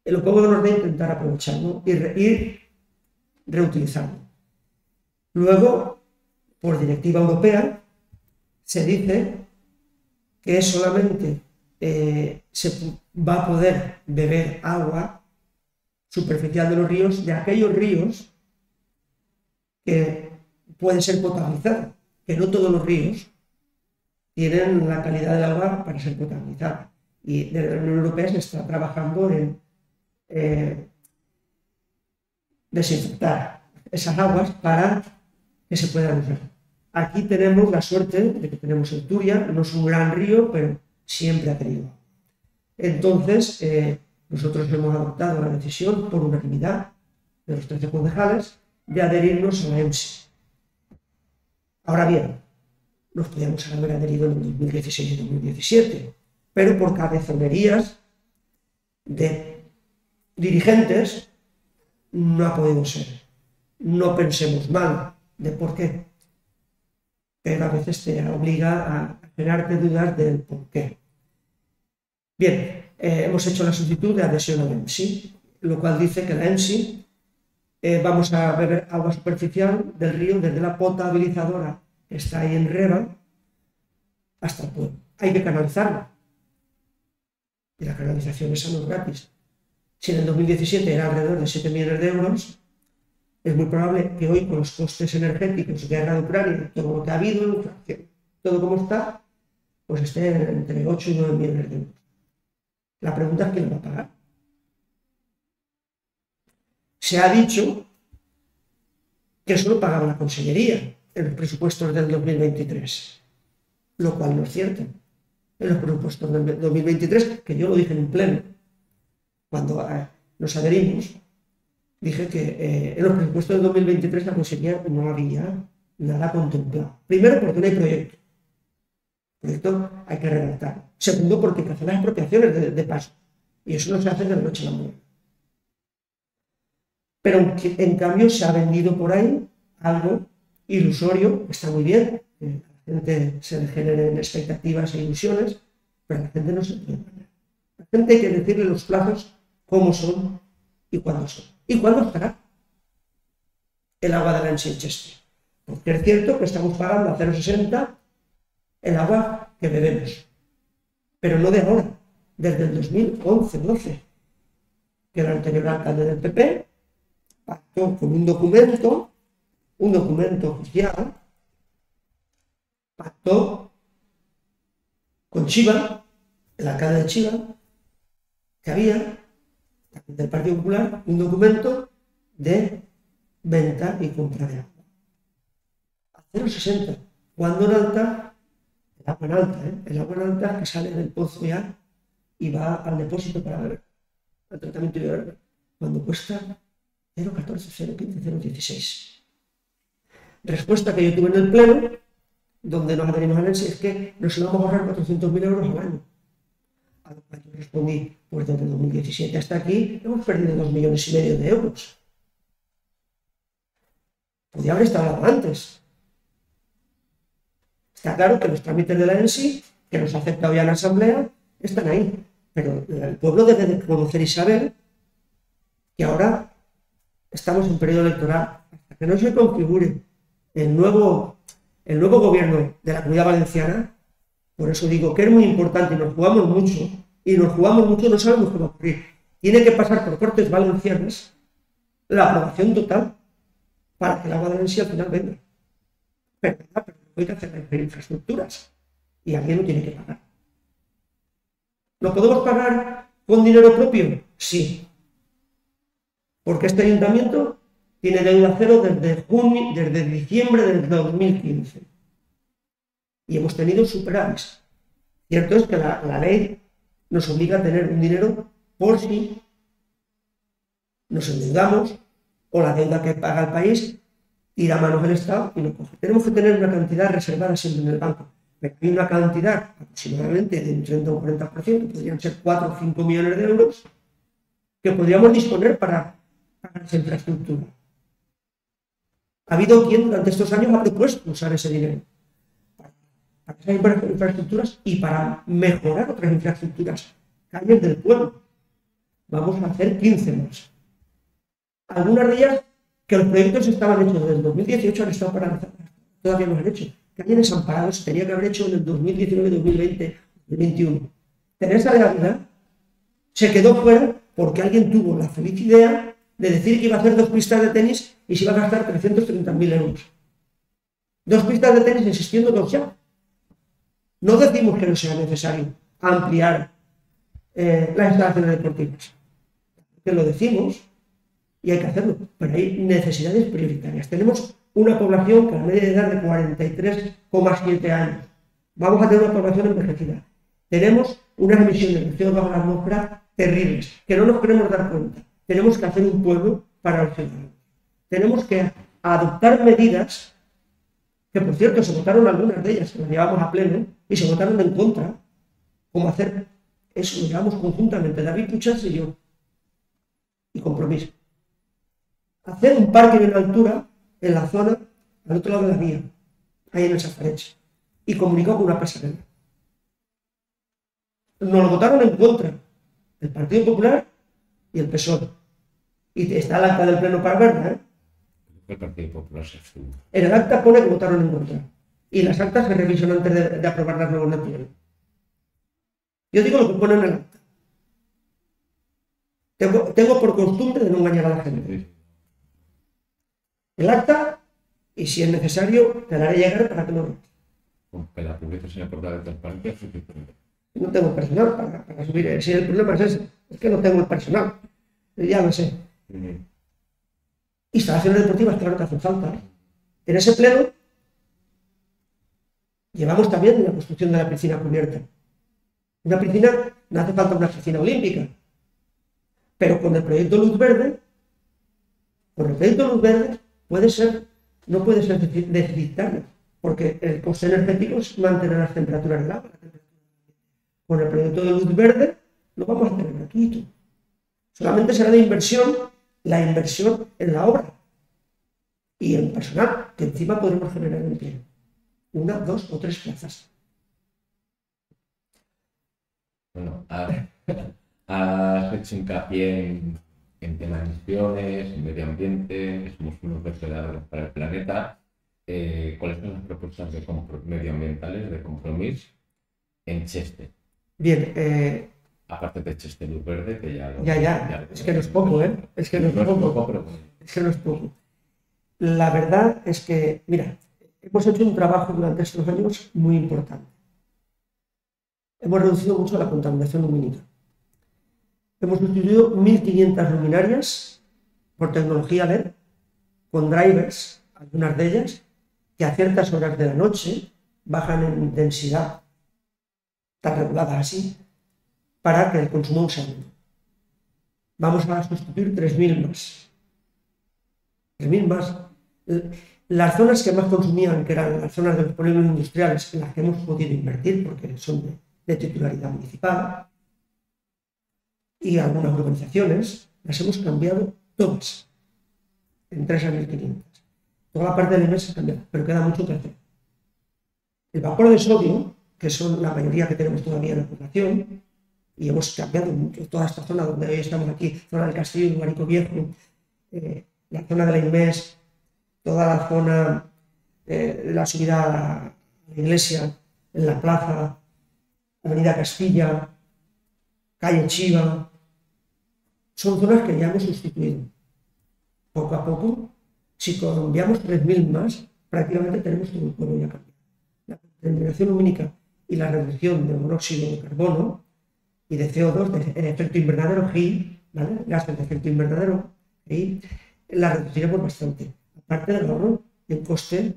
Lo poco que nos da intentar aprovecharlo y ir reutilizando. Luego, por directiva europea, se dice que es solamente eh, se va a poder beber agua superficial de los ríos, de aquellos ríos que pueden ser potabilizados, que no todos los ríos tienen la calidad del agua para ser potabilizada. Y desde la Unión Europea se está trabajando en eh, desinfectar esas aguas para que se puedan usar. Aquí tenemos la suerte de que tenemos el Turia, no es un gran río, pero siempre ha tenido. Entonces, eh, nosotros hemos adoptado la decisión por unanimidad de los 13 concejales de adherirnos a la EMSI. Ahora bien, nos podíamos haber adherido en 2016 y 2017, pero por cabezonerías de dirigentes no ha podido ser. No pensemos mal de por qué, pero a veces te obliga a generarte dudas del por qué. Bien, eh, hemos hecho la solicitud de adhesión al EMSI. lo cual dice que la ENSI eh, vamos a beber agua superficial del río desde la potabilizadora que está ahí en Reba hasta el pueblo. Hay que canalizarla. Y la canalización esa no gratis. Si en el 2017 era alrededor de 7 millones de euros, es muy probable que hoy, con los costes energéticos, guerra de Ucrania, todo lo que ha habido, todo como está, pues esté entre 8 y 9 millones de euros. La pregunta es quién lo va a pagar. Se ha dicho que solo pagaba la Consellería en los presupuestos del 2023, lo cual no es cierto. En los presupuestos del 2023, que yo lo dije en un pleno, cuando eh, nos adherimos, dije que eh, en los presupuestos del 2023 la Consellería no había nada contemplado. Primero, porque no hay proyecto. Proyecto hay que redactar. Segundo, porque hacer las expropiaciones de, paso. Y eso no se hace de la noche a la mañana. Pero en cambio se ha vendido por ahí algo ilusorio, está muy bien, que a la gente se le generen expectativas e ilusiones, pero a la gente no se. A la gente hay que decirle los plazos cómo son y cuándo son. ¿Y cuándo estará el agua de la Enchester? Porque es cierto que estamos pagando a 0,60 el agua que bebemos, pero no de ahora, desde el 2011-12, que el anterior alcalde del PP pactó con un documento, un documento oficial, pactó con Chiva, el alcalde de Chiva, que había del Partido Popular un documento de venta y compra de agua. A 0,60. Cuando en alta, agua en alta, ¿eh? el agua en alta que sale del pozo ya y va al depósito para ver el tratamiento cuando cuesta 0,14, 0,15, 0,16. Respuesta que yo tuve en el pleno, donde nos adherimos al ENSE, es que nos íbamos a ahorrar 400.000 euros al año. A lo cual yo respondí, pues desde 2017 hasta aquí hemos perdido 2 millones y medio de euros. Podría haber estado antes. Está claro que los trámites de la ENSI, que nos ha aceptado ya la Asamblea, están ahí. Pero el pueblo debe de conocer y saber que ahora estamos en periodo electoral. Hasta que no se configure el nuevo, el nuevo gobierno de la comunidad valenciana, por eso digo que es muy importante y nos jugamos mucho, y nos jugamos mucho, no sabemos qué va ocurrir. Tiene que pasar por Cortes Valencianas la aprobación total para que de Valencia al final venga. Pero, pero hay hacer infraestructuras y alguien lo tiene que pagar. ¿Lo podemos pagar con dinero propio? Sí. Porque este ayuntamiento tiene deuda cero desde, junio, desde diciembre del 2015 y hemos tenido superávit. Cierto es que la, ley nos obliga a tener un dinero por si nos endeudamos o la deuda que paga el país tira a manos del Estado y no coge. Tenemos que tener una cantidad reservada siempre en el banco. hay una cantidad aproximadamente de un 30 o un 40%, que podrían ser 4 o 5 millones de euros, que podríamos disponer para pagar esa infraestructura. Ha habido quien durante estos años ha propuesto usar ese dinero para esas infraestructuras y para mejorar otras infraestructuras, calles del pueblo. Vamos a hacer 15 más. Algunas de ellas que los proyectos estaban hechos desde el 2018 han estado paralizadas, todavía no han hecho. Calles desamparados se tenía que haber hecho en el 2019, 2020, 2021. Teresa de Ávila se quedó fuera porque alguien tuvo la feliz idea de decir que iba a hacer dos pistas de tenis y se iba a gastar 330.000 euros. Dos pistas de tenis existiendo dos ya. No decimos que no sea necesario ampliar eh, las instalaciones deportivas, que lo decimos y hay que hacerlo, pero hay necesidades prioritarias. Tenemos una población a la media de edad de 43,7 años. Vamos a tener una población envejecida. Tenemos unas emisiones de CO2 a la atmósfera terribles, que no nos queremos dar cuenta. Tenemos que hacer un pueblo para los ciudadanos. Tenemos que adoptar medidas que por cierto se votaron algunas de ellas, que las llevamos a pleno, y se votaron en contra, como hacer eso, lo llevamos conjuntamente, David Puchas y yo, y compromiso. Hacer un parque en altura en la zona al otro lado de la vía, ahí en el Safareche, y comunicó con una pasarela. Nos lo votaron en contra, el Partido Popular y el PSOE. Y está el acta del Pleno para verla, ¿eh? El Partido Popular se abstuvo. En el acta pone que votaron en contra. Y las actas se revisan antes de, de aprobarlas luego en el Pleno. Yo digo lo que pone en el acta. Tengo, tengo por costumbre de no engañar a la gente. El acta, y si es necesario, te la haré llegar para que lo veas. Con que la publiques en el portal de transparencia. No tengo personal para, para subir. Si el problema es ese, es que no tengo el personal. Ya lo sé. Mm. Instalaciones deportivas, claro que hacen falta. En ese pleno llevamos también la construcción de la piscina cubierta. Una piscina, no hace falta una piscina olímpica. Pero con el proyecto Luz Verde, con el proyecto Luz Verde puede ser, no puede ser defi- deficitario, porque el coste energético es mantener las temperaturas del agua. Con el proyecto de Luz Verde lo vamos a tener gratuito. Solamente será de inversión la inversión en la obra y en personal, que encima podremos generar empleo. Una, dos o tres plazas. Bueno, ha- has hecho hincapié en temas de emisiones, en medio ambiente, que somos unos para el planeta. Eh, ¿Cuáles son las propuestas de medioambientales de compromiso en Cheste? Bien, eh, Aparte de Cheste Luz Verde, que ya lo... ya, ya, lo- es que no es poco, ¿eh? Es que no es No es poco. poco, pero. Es que no es poco. La verdad es que, mira, hemos hecho un trabajo durante estos años muy importante. Hemos reducido mucho la contaminación lumínica. Hemos sustituido 1.500 luminarias por tecnología LED, con drivers, algunas de ellas, que a ciertas horas de la noche bajan en densidad, tan regulada así, para que el consumo sea menor. Vamos a sustituir 3.000 más. 3.000 más. Las zonas que más consumían, que eran las zonas de los polígonos industriales, en las que hemos podido invertir, porque son de titularidad municipal, y algunas organizaciones, las hemos cambiado todas, en 3 a 1.500. Toda la parte del IMES se ha cambiado, pero queda mucho que hacer. El vapor de sodio, que son la mayoría que tenemos todavía en la población, y hemos cambiado mucho toda esta zona donde hoy estamos aquí, zona del Castillo, Guarico Viejo, eh, la zona de la toda la zona, eh, la subida a la iglesia, en la plaza, Avenida Castilla, calle Chiva, son zonas que ya hemos sustituido. Poco a poco, si cambiamos 3.000 más, prácticamente tenemos todo el pueblo ya cambiado. La contaminación lumínica y la reducción de monóxido de carbono y de CO2, de, de efecto invernadero, GI, ¿vale? gases de efecto invernadero, GI, la reduciremos bastante. Aparte del ahorro en coste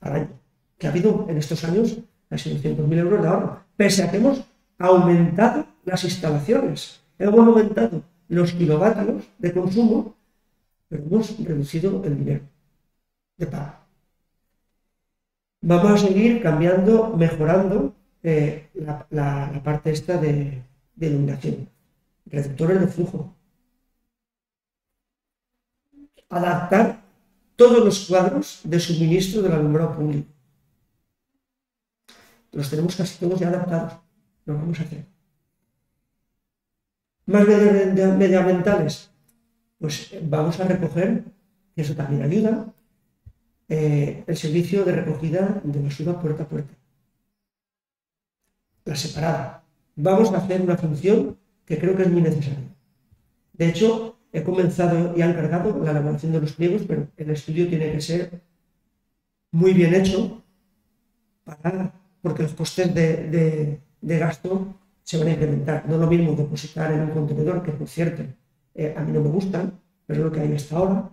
al año, que ha habido en estos años casi 200.000 euros de ahorro, pese a que hemos aumentado las instalaciones, hemos aumentado los kilovatios de consumo, pero hemos reducido el dinero de pago. Vamos a seguir cambiando, mejorando eh, la, parte esta de, de iluminación, reductores de flujo, adaptar todos los cuadros de suministro del alumbrado público. Los tenemos casi todos ya adaptados, lo vamos a hacer. Más medio- medioambientales, pues eh, vamos a recoger, y eso también ayuda, eh, el servicio de recogida de basura puerta a puerta. La separada. Vamos a hacer una función que creo que es muy necesaria. De hecho, he comenzado y he encargado la elaboración de los pliegos, pero el estudio tiene que ser muy bien hecho porque los costes de gasto se van a incrementar. No lo mismo depositar en un contenedor, que por cierto eh, a mí no me gustan, pero es lo que hay hasta ahora,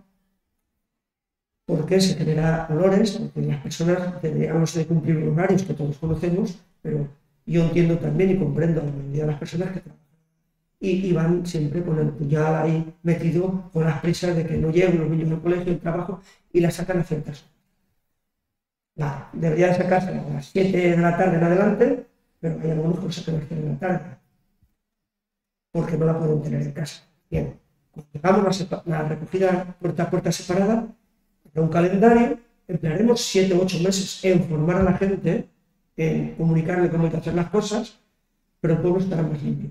porque se genera olores, porque las personas deberíamos de cumplir los horarios que todos conocemos, pero yo entiendo también y comprendo a la mayoría de las personas que trabajan y, y van siempre con el puñal ahí metido con las prisas de que no lleguen los niños al colegio, al trabajo y la sacan a ciertas horas. Debería de sacarse a las 7 de la tarde en adelante, pero hay algunos que sacan a las 7 de la tarde porque no la pueden tener en casa. Bien, cuando la, recogida puerta a puerta separada, habrá un calendario, emplearemos 7 u 8 meses en formar a la gente, en comunicarle cómo hay que hacer las cosas, pero el pueblo estará más limpio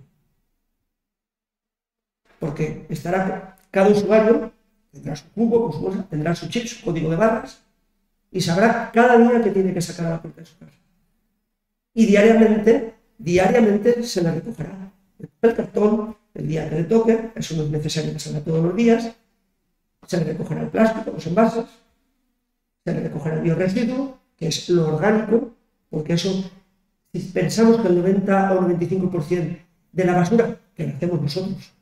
porque estará cada usuario tendrá su cubo, tendrá su chip, su código de barras y sabrá cada día que tiene que sacar a la puerta de su casa. Y diariamente, diariamente se le recogerá el cartón, el día que le toque, eso no es necesario que salga todos los días, se le recogerá el plástico, los envases, se le recogerá el bioresiduo, que es lo orgánico, porque eso, si pensamos que el 90 o el 95% de la basura, que la hacemos nosotros,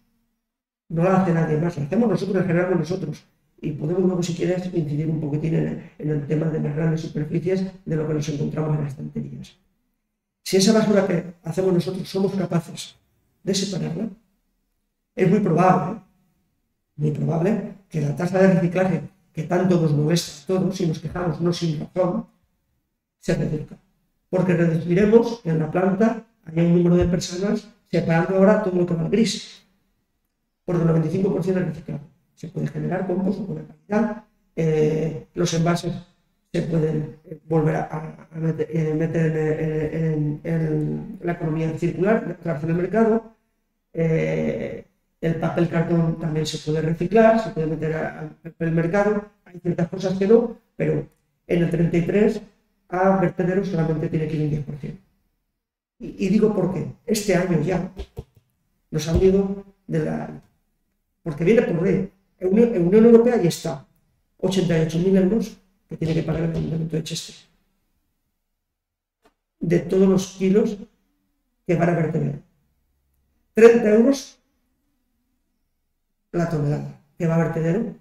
no la hace nadie más, la hacemos nosotros, la generamos nosotros. Y podemos luego, si quieres, incidir un poquitín en, en el tema de las grandes superficies de lo que nos encontramos en las estanterías. Si esa basura que hacemos nosotros somos capaces de separarla, es muy probable, muy probable que la tasa de reciclaje que tanto nos molesta a todos y nos quejamos no sin razón, se reduzca. Porque reduciremos en la planta, hay un número de personas separando ahora todo lo que va al gris. Porque el 95% es reciclado. Se puede generar compost con calidad, eh, los envases se pueden eh, volver a, meter, eh, en, la economía circular, en el mercado. el papel cartón también se puede reciclar, se puede meter al mercado. Hay ciertas cosas que no, pero en el 33 a vertederos solamente tiene que ir un 10%. Y, y digo por qué. Este año ya nos han ido de la... Porque viene por ley. En Unión Europea ya está. 88.000 euros que tiene que pagar el Ayuntamiento de Chester. De todos los kilos que van a verteder. 30 euros la tonelada que va a vertedero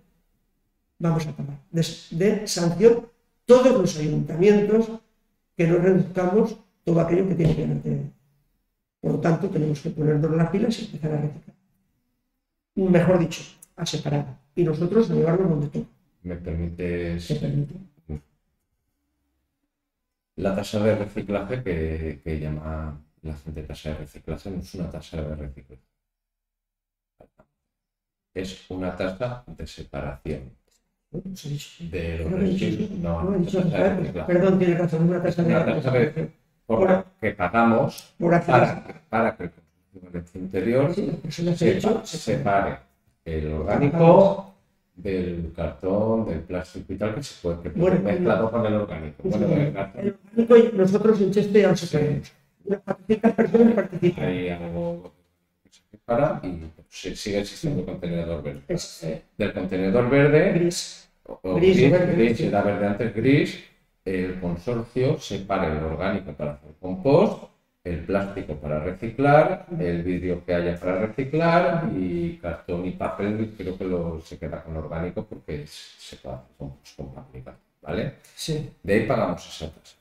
vamos a pagar. De, sanción todos los ayuntamientos que no reduzcamos todo aquello que tiene que verteder. Por lo tanto, tenemos que ponernos las pilas y empezar a reciclar. Mejor dicho, a separar. Y nosotros a llevarlo donde toca. ¿Me permites? Se permite. La tasa de reciclaje que, que llama la gente tasa de reciclaje no es una tasa de reciclaje. Es una tasa de separación de los residuos. No, No. Perdón, tiene razón, una tasa de por la que pagamos por hacer para, para que el consumidor interior Sí, sepa- hecho, separe el orgánico del cartón, del plástico y tal, que se puede puede Bueno, mezclado con el orgánico. Bueno, el cartón, El orgánico, nosotros en Cheste ya sabemos. Las 400 personas participan. hay algo que se separa y se sigue existiendo el contenedor verde. Es eh, Del contenedor verde, gris. o- o Gris, gris, verde, gris, sí. era verde antes gris, el consorcio separa el orgánico para hacer compost, el plástico para reciclar, el vidrio que haya para reciclar y cartón y papel creo que lo, se queda con orgánico porque se puede hacer compost con papel y cartón, ¿vale? Sí, De ahí pagamos esa tasa.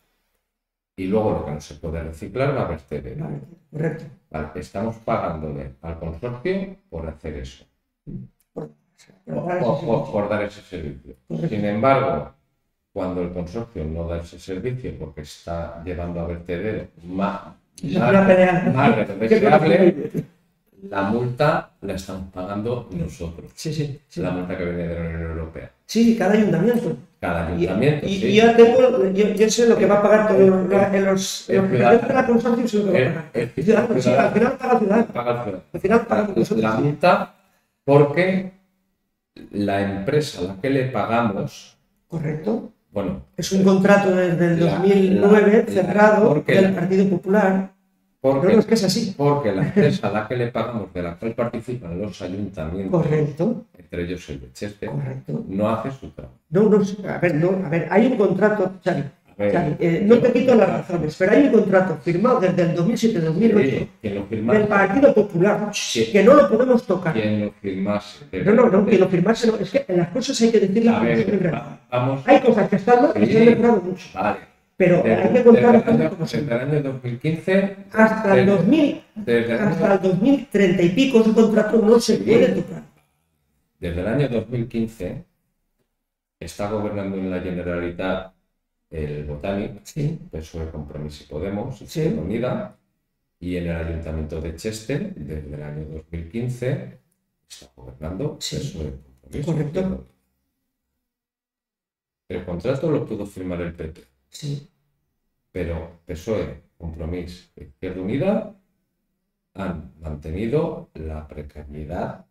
Y luego lo que no se puede reciclar va a vertedero. vale, correcto. Vale, estamos pagándole al consorcio por hacer eso, Por- o- o por dar ese servicio. Correcto. Sin embargo, cuando el consorcio no da ese servicio porque está llevando a vertedero más, Más deseable, la multa la estamos pagando nosotros. Sí, sí, sí. La multa que viene de la Unión Europea. Sí, cada ayuntamiento. Cada ayuntamiento. y- sí. yo, tengo, yo, yo sé lo que va a pagar todo los, en los, El los de la consorcio, sé lo que va a El- pagar. el El ciudadano, sí, al final paga el ciudadano. Paga el. Al final la, nosotros. la multa porque la empresa a la que le pagamos, Correcto. Bueno, Es un contrato desde el La- 2009 la- cerrado porque del la- Partido Popular. porque, es que es así. porque la empresa a la que le pagamos, de la cual participan los ayuntamientos, Correcto, entre ellos el de Cheste, correcto. no hace su trabajo. No, no, a ver, no, a ver, hay un contrato, Xavi, Xavi, eh, no te quito las razones, pero hay un contrato firmado desde el 2007-2008 sí, quien lo firma, del Partido Popular que no lo podemos tocar. quien lo firmase. No, no, no, que lo firmase, no, es que en las cosas hay que decirlas ver, va- vamos. Hay cosas que están mal y se han mejorado mucho, Vale. pero Desde, hay que contar las cosas como desde el año 2015 Hasta el desde- 2000, desde el año- hasta el 2030 y pico ese contrato no se puede tocar. Desde el año 2015 está gobernando en la Generalitat el Botànic, Sí, PSOE, Compromís y Podemos, Sí. Unida, y en el Ayuntamiento de Chester, desde el año 2015, está gobernando Sí. PSOE, Compromís Correcto. El contrato lo pudo firmar el PP, sí, pero PSOE, Compromís e Izquierda Unida han mantenido la precariedad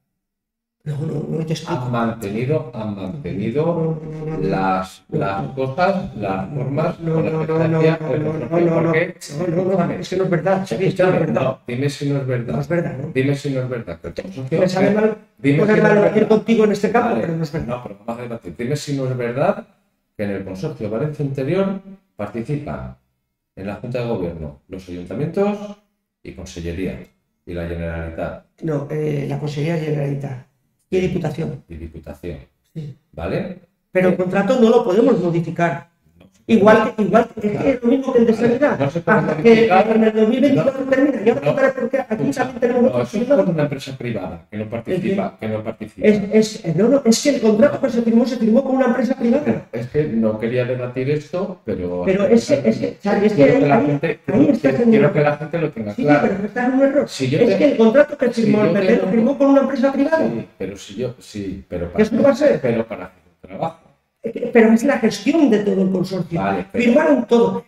No, no, no te Han explico. mantenido, han mantenido No, no, no, no. las, las cosas, las formas No, con no, que no, no, no, no, no, no, no. No, no, no, es que no es verdad, Xavi, es que no es verdad. no, dime si no es No verdad. es verdad, ¿no? Dime si no es verdad. Que Me sabe mal dime si no mal debatir contigo en este campo, pero no es verdad. No, pero vamos a debatir. Dime si no es verdad que en el consorcio Valencia Interior participan en la Junta de Gobierno los ayuntamientos y Consellería y la Generalitat No, eh, la Consejería Generalitat y Diputación. y Diputación. Sí. ¿Vale? Pero el contrato no lo podemos modificar. Igual que, igual que, es que es lo mismo que el de sanidad. no se puede Hasta que en el 2024 termina. Yo No. no contaré por qué aquí también tenemos no, eso es con una empresa privada que no participa. Que no participa. Es, es, no, no, es que el contrato que se firmó se firmó con una empresa privada. Es que no quería debatir esto, pero. Pero es que- es que, es que ahí- la gente, ahí quiero, que la gente lo tenga Sí, claro. pero está en un error. Si es que el contrato que si firmó yo el PP lo firmó con una empresa privada. Sí, pero si yo, sí, pero ¿Qué eso va a ser? pero para hacer un trabajo. Pero es la gestión de todo el consorcio. Vale, pero- Firmaron todo.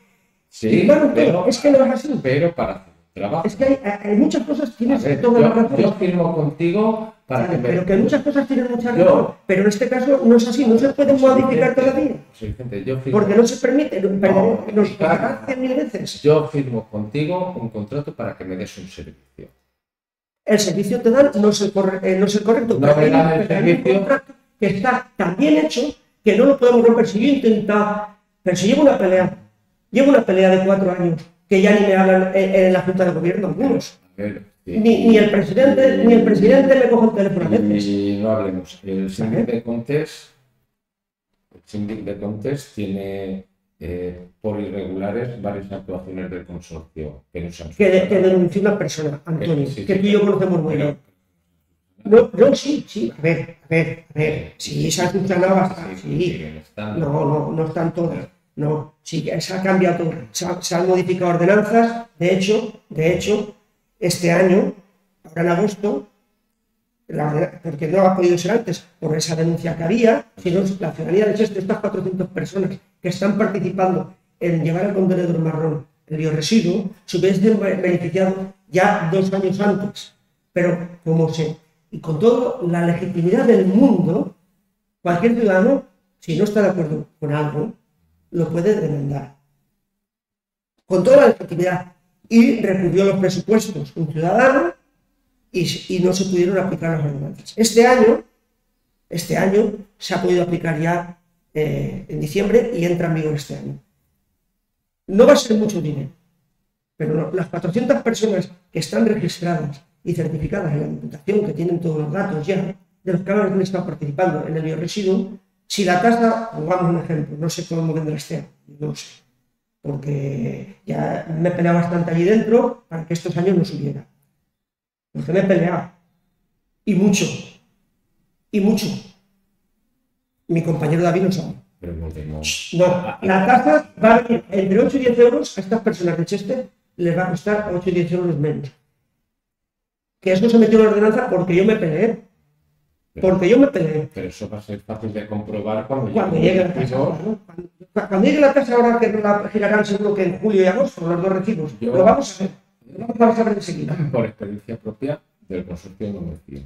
Sí, Firmaron pero, todo. Es que no es así. pero para hacer trabajo. Es que hay, hay muchas cosas, tienes ver, toda la yo, razón. yo firmo contigo para Vale, que me. pero que muchas cosas tienen mucha Yo- razón. Pero en este caso no es así, no se puede modificar todavía. Yo firmo, Porque no se permite, No, nos veces. yo firmo contigo un contrato para que me des un servicio. El servicio te dan, no es el, corre- eh, no es el correcto. No me dan el servicio. que está tan bien hecho que no lo podemos romper. Si yo intento, pero si llevo una pelea, llevo una pelea de cuatro años, que ya ni me hablan en, en la Junta de Gobierno algunos. Sí. Ni, ni el presidente, ni el presidente me coge el teléfono a veces. Y no hablemos. El síndic de Contes, el síndic de Contes tiene eh, por irregulares varias actuaciones del consorcio que no se han Que, denunció una persona, Antonio, Sí, sí, que tú y yo conocemos muy bien. No, no, sí, sí, a ver, a ver, a ver. Sí, se ha funcionado bastante, Sí, sí. No, no, no están todas. No, sí, se ha cambiado todo. Se, ha- se han modificado ordenanzas. De hecho, de hecho, este año, ahora en agosto, la porque no ha podido ser antes por esa denuncia que había, sino la ciudadanía de Cheste, estas 400 personas que están participando en llevar al contenedor marrón el bioresiduo, se hubiesen be- beneficiado ya dos años antes. Pero como se, y con toda la legitimidad del mundo, cualquier ciudadano, si no está de acuerdo con algo, lo puede demandar. Con toda la legitimidad. Y recurrió los presupuestos un ciudadano y, y no se pudieron aplicar las ordenanzas. Este año, este año se ha podido aplicar ya eh, en diciembre y entra en vigor este año. No va a ser mucho dinero, pero las 400 personas que están registradas y certificadas en la Diputación, que tienen todos los datos ya, de los que han estado participando en el bioresiduo, si la tasa, pongamos un ejemplo, no sé cómo vendrá este año, no sé, porque ya me he peleado bastante allí dentro para que estos años no subiera. Porque me he peleado. Y mucho. Y mucho. Mi compañero David lo sabe. Pero. No, la tasa va a venir entre 8 y 10 euros a estas personas de Chester, les va a costar 8 y 10 euros menos. Que eso se metió en la ordenanza porque yo me peleé. Porque yo me peleé. Pero eso va a ser fácil de comprobar cuando, Cuando llegue la. ¿no? Cuando, cuando llegue la tasa ahora que la girarán seguro que en julio y agosto, los dos recibos, Yo- lo vamos a ver. Lo vamos a ver enseguida. Por experiencia propia del consorcio no me.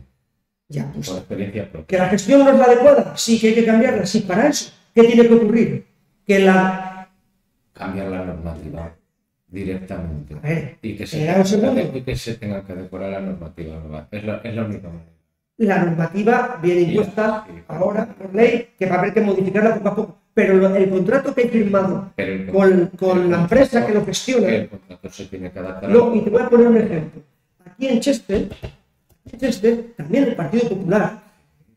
Ya, pues. Por experiencia ¿Que propia. la gestión no es la adecuada? Sí, que hay que cambiarla. Sí, para eso, ¿qué tiene que ocurrir? Que la. Cambiar la normativa directamente. A ver, Y que, se y que se tenga que decorar la normativa nueva. Es la, es la única manera. la normativa viene impuesta ahora por ley, que va a haber que modificarla poco a poco. Pero el contrato que he firmado el con, con el la empresa que lo gestiona, el contrato se tiene que adaptar. no, y te voy a poner un ejemplo. Aquí en Chester, en Chester, también el Partido Popular,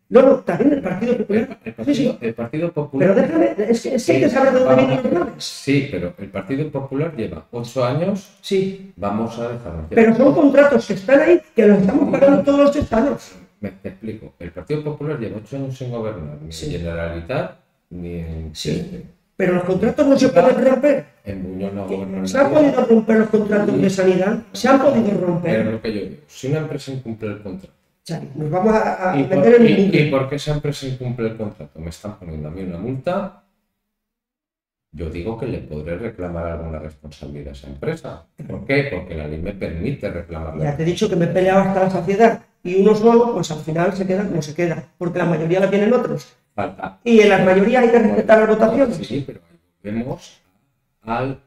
no, no, también el Partido Popular, el sí, partido, sí, el Partido Popular. pero déjame, es que, es que hay que saber de dónde vienen los males. Sí, pero el Partido Popular lleva ocho años. Sí, Vamos a dejarnos. ya. pero son contratos que están ahí, que los estamos pagando todos los chestanos. Me te explico. El Partido Popular lleva ocho años sin gobernar, ni Sí. en Generalitat ni en Sí. Pero los contratos no se pueden romper. En Buñol no gobernó Se han podido romper los contratos de sanidad, se han podido romper. Pero lo que yo digo, si una empresa incumple el contrato, Xavi, nos vamos a, a ¿y por, meter en y- un y por qué esa empresa incumple el contrato? Me están poniendo a mí una multa. Yo digo que le podré reclamar alguna responsabilidad a esa empresa. ¿Por qué? Porque la ley me permite reclamarle. Ya te he dicho que me he peleado hasta la saciedad y uno solo, pues al final se queda como se queda, porque la mayoría la tienen otros. Falta. Y en la mayoría hay que respetar las votaciones. Sí, pero vemos al.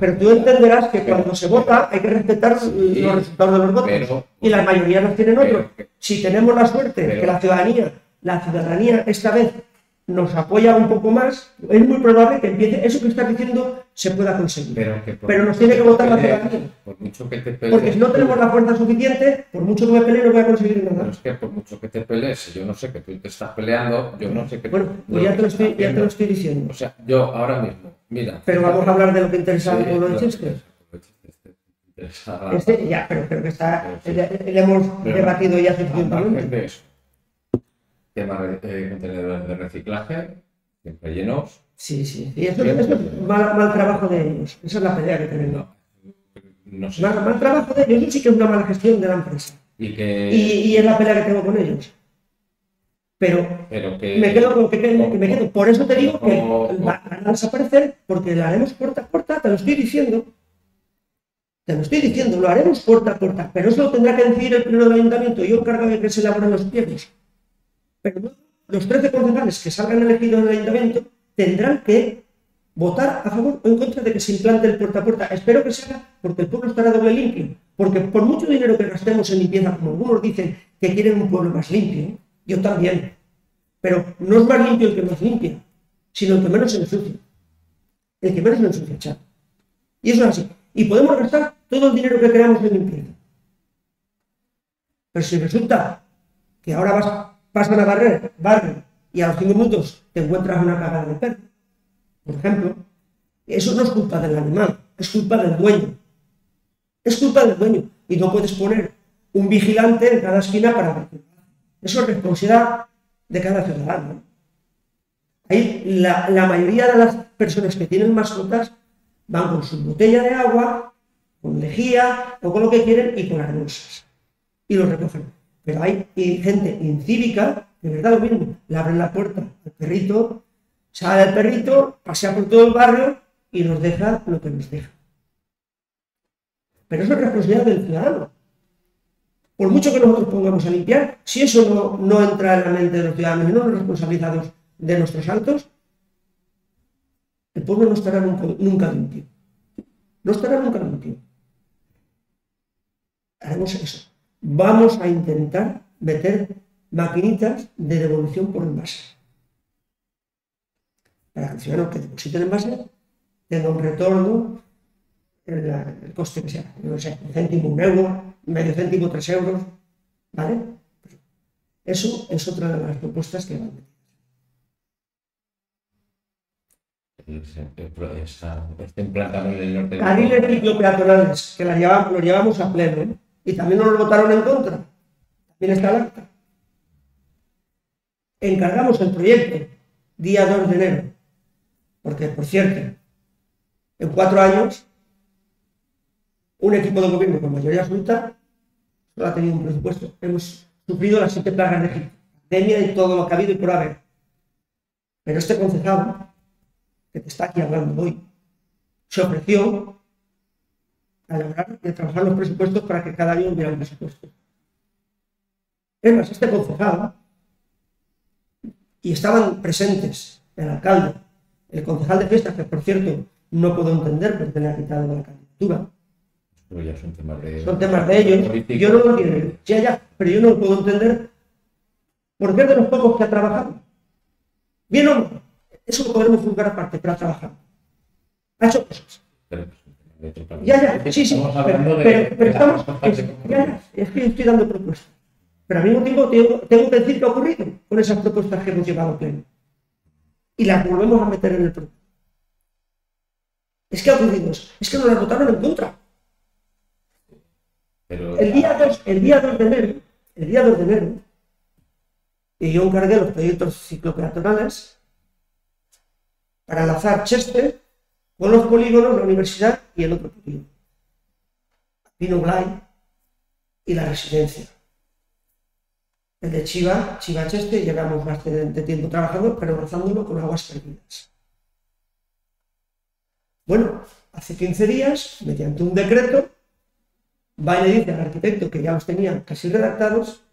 Pero tú entenderás que cuando se vota hay que respetar los resultados de los votos. pero- y las mayorías los tienen otros. pero- Si tenemos la suerte pero- que la ciudadanía, la ciudadanía esta vez nos apoya un poco más, es muy probable que empiece, eso que estás diciendo se pueda conseguir. Pero, que Pero nos tiene que votar la ciudadanía. Por mucho que te pelees. Porque si no tenemos la fuerza suficiente, por mucho que me pelee, no voy a conseguir Pero nada. es que por mucho que te pelees, si yo no sé que tú te estás peleando, yo no sé que Bueno, pues ya te lo estoy, ya te lo estoy diciendo. O sea, yo ahora mismo, mira. Pero vamos a hablar de lo que interesa al Sí, pueblo de Chester. este ya, pero creo que está, sí. le, le hemos Pero- debatido ya suficientemente. tema de eh, contenedores de reciclaje, siempre llenos. Sí, sí, y eso, eso es mal, mal trabajo de ellos. Esa es la pelea que tenemos. No, no sé. Mal, mal trabajo de ellos, eso sí que es una mala gestión de la empresa. Y que. Y, y es la pelea que tengo con ellos. Pero pero que. me quedo con que, que- que me quedo. Por eso te digo que van a desaparecer, porque lo haremos puerta a puerta, te lo estoy diciendo. Te lo estoy diciendo, lo haremos puerta a puerta, pero eso lo tendrá que decidir el pleno del ayuntamiento. Yo encargo de que se elaboren los pliegos. Pero no- los 13 concejales que salgan elegidos del ayuntamiento tendrán que votar a favor o en contra de que se implante el puerta a puerta. Espero que se haga porque el pueblo estará doble limpio. Porque por mucho dinero que gastemos en limpieza, como algunos dicen que quieren un pueblo más limpio, yo también. Pero no es más limpio el que más limpia, sino el que menos se ensucia. El que menos se ensucia. Y eso es así. Y podemos gastar todo el dinero que queramos en limpieza. Pero si resulta que ahora vas, pasan a barrer, barren, y a los cinco minutos te encuentras una cagada de perro, por ejemplo, eso no es culpa del animal, es culpa del dueño. Es culpa del dueño. Y no puedes poner un vigilante en cada esquina para ver. Eso es responsabilidad de cada ciudadano. Ahí la, mayoría de las personas que tienen mascotas van con su botella de agua, con lejía o con lo que quieren y con las. Y lo recogen. Pero hay gente incívica, de verdad lo mismo, le abren la puerta al perrito, sale el perrito, pasea por todo el barrio y nos deja lo que nos deja. Pero eso es responsabilidad del ciudadano. Por mucho que nosotros pongamos a limpiar, si eso no, no entra en la mente de los ciudadanos y no nos responsabilizamos de nuestros actos, el pueblo no estará nunca, nunca limpio. No estará nunca limpio. Haremos eso. Vamos a intentar meter maquinitas de devolución por envase. Para que el ciudadano que deposite el envase tenga un retorno, el, el coste que sea, no sé, un céntimo, un euro, medio céntimo, tres euros, ¿vale? Eso es otra de las propuestas que van. Este implantado en el norte. Carriles ciclopeatonales, que la llevamos, lo llevamos a pleno, ¿eh? y también nos lo votaron en contra. También está el acta. Encargamos el proyecto día 2 de enero, porque, por cierto, en cuatro años, un equipo de gobierno con mayoría absoluta solo ha tenido un presupuesto. Hemos sufrido las siete plagas de Egipto, pandemia y todo lo que ha habido y por haber. Pero este concejal, que te está aquí hablando hoy, se ofreció a elaborar y a trabajar los presupuestos para que cada año hubiera un presupuesto. Es más, este concejal, y estaban presentes el alcalde, el concejal de fiestas, que por cierto no puedo entender porque ha quitado la candidatura, Pero ya son temas de. son temas de ellos, políticos. yo no lo entiendo, ya, ya, pero yo no lo puedo entender porque es de los pocos que ha trabajado. Bien o no, eso lo podremos juzgar aparte, pero ha trabajado. Ha hecho cosas. Pero Ya, ya, sí, sí, Estamos pero, de- pero- estamos, es, ya, ya, es que estoy dando propuestas. Pero al mismo tiempo tengo, tengo que decir qué ha ocurrido con esas propuestas que hemos llevado a pleno. Y las volvemos a meter en el programa. Es que ha ocurrido eso. Es que nos las votaron en contra. El día 2, el día 2 de enero, el día 2 de enero, y yo encargué los proyectos ciclopeatonales para enlazar Chester con los polígonos, la universidad y el otro polígono. Pino Blay y la residencia. El de Chiva, Chiva Chester, llevamos bastante tiempo trabajando, pero lanzándolo con aguas perdidas. Bueno, hace 15 días, mediante un decreto, va y le dice al arquitecto que ya los tenía casi redactados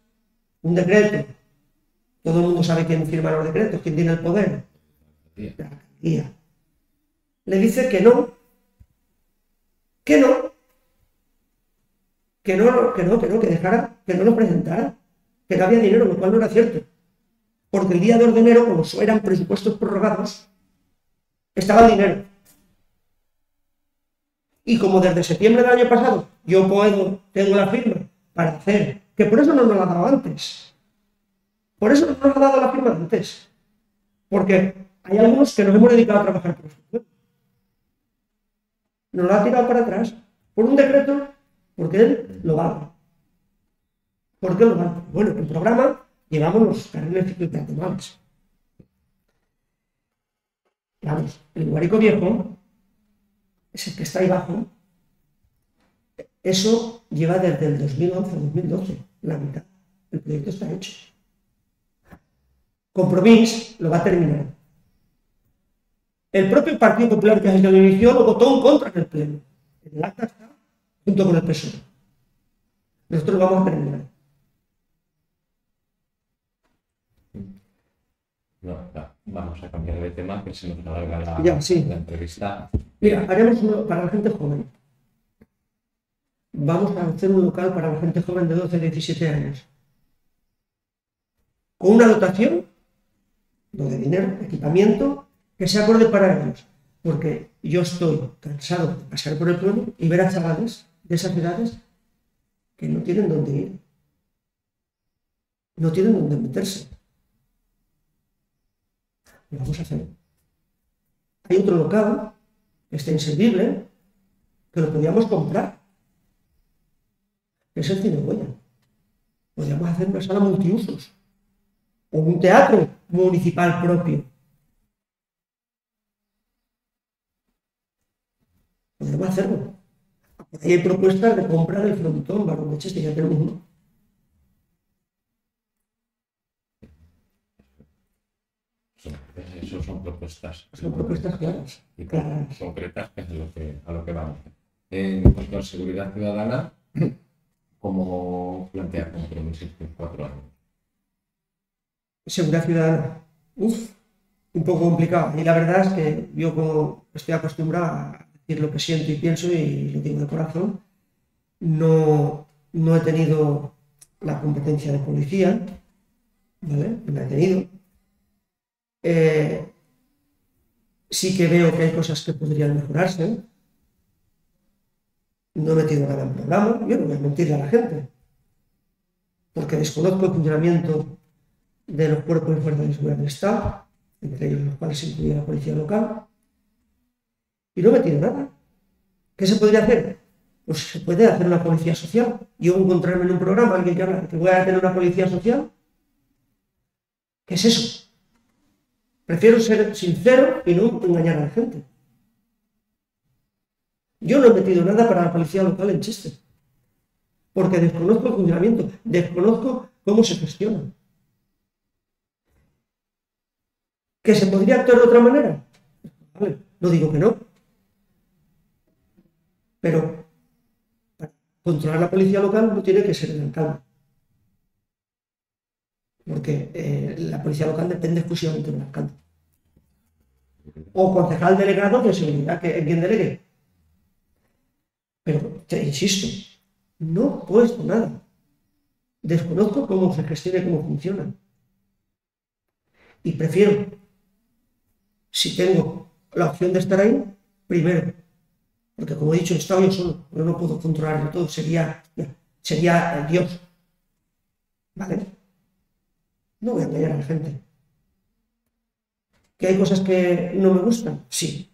un decreto, todo el mundo sabe quién firma los decretos, quién tiene el poder, la alcaldía, le dice que no, que no, que no, que no, que no, que dejara, que no lo presentara, que no había dinero, lo cual no era cierto. Porque el día 2 de enero, como eran presupuestos prorrogados, estaba el dinero. Y como desde septiembre del año pasado yo puedo, tengo la firma para hacer, que por eso no nos la ha dado antes. Por eso no nos ha dado la firma antes. Porque hay algunos que nos hemos dedicado a trabajar por su Nos lo ha tirado para atrás por un decreto, porque él lo vale. ¿Por qué lo vale? Bueno, en el programa llevamos los carriles ciclopeatonales. Vamos, el Guarico Viejo, ese que está ahí abajo, eso lleva desde el 2011 2012, la mitad. El proyecto está hecho. Compromís lo va a terminar. El propio Partido Popular que el inicio lo votó en contra en el Pleno. El acta está junto con el PSOE. Nosotros lo vamos a terminar. No, va- vamos a cambiar de tema, que se nos alarga la, Ya, sí. la entrevista. Mira, haremos uno para la gente joven. Vamos a hacer un local para la gente joven de 12 a 17 años. Con una dotación, no de dinero, equipamiento, que sea acorde para ellos. Porque yo estoy cansado de pasar por el pueblo y ver a chavales de esas edades que no tienen dónde ir. No tienen dónde meterse. Vamos a hacer. Hay otro local que está inservible, que lo podíamos comprar. Es el Cine Goya. Podríamos hacer una sala multiusos. O un teatro municipal propio. Podríamos hacerlo. Hay propuestas de compra del frontón, Barón Cheste, ya tenemos uno. Son, eso son propuestas. Son propuestas claras. y claras. concretas, que es a lo que, a lo que vamos. En cuanto a seguridad ciudadana, ¿cómo plantea compromisos en cuatro años? Seguridad ciudadana. Uf, un poco complicado. Y la verdad es que yo como estoy acostumbrado a decir lo que siento y pienso y lo digo de corazón, no, no he tenido la competencia de policía, ¿vale? No la he tenido. Eh, sí que veo que hay cosas que podrían mejorarse. No he metido nada en programa, yo no voy a mentirle a la gente, porque desconozco el funcionamiento de los cuerpos de fuerzas de seguridad del Estado, entre ellos los cuales se incluye la policía local, y no he metido nada. ¿Qué se podría hacer? Pues se puede hacer una policía social. Yo encontrarme en un programa, alguien que habla que voy a tener una policía social. ¿Qué es eso? Prefiero ser sincero y no engañar a la gente. Yo no he metido nada para la policía local en Chester, porque desconozco el funcionamiento, desconozco cómo se gestiona. ¿Que se podría actuar de otra manera? Vale, no digo que no. Pero controlar la policía local no tiene que ser el alcalde. Porque eh, la policía local depende exclusivamente del alcalde. O concejal delegado de seguridad, que quien delegue. Pero te insisto, no puesto nada. Desconozco cómo se gestiona y cómo funciona. Y prefiero, si tengo la opción de estar ahí, primero. Porque como he dicho, he estado yo solo, pero no puedo controlarlo todo, sería, sería el Dios. ¿Vale? No voy a engañar a la gente. ¿Que hay cosas que no me gustan? Sí.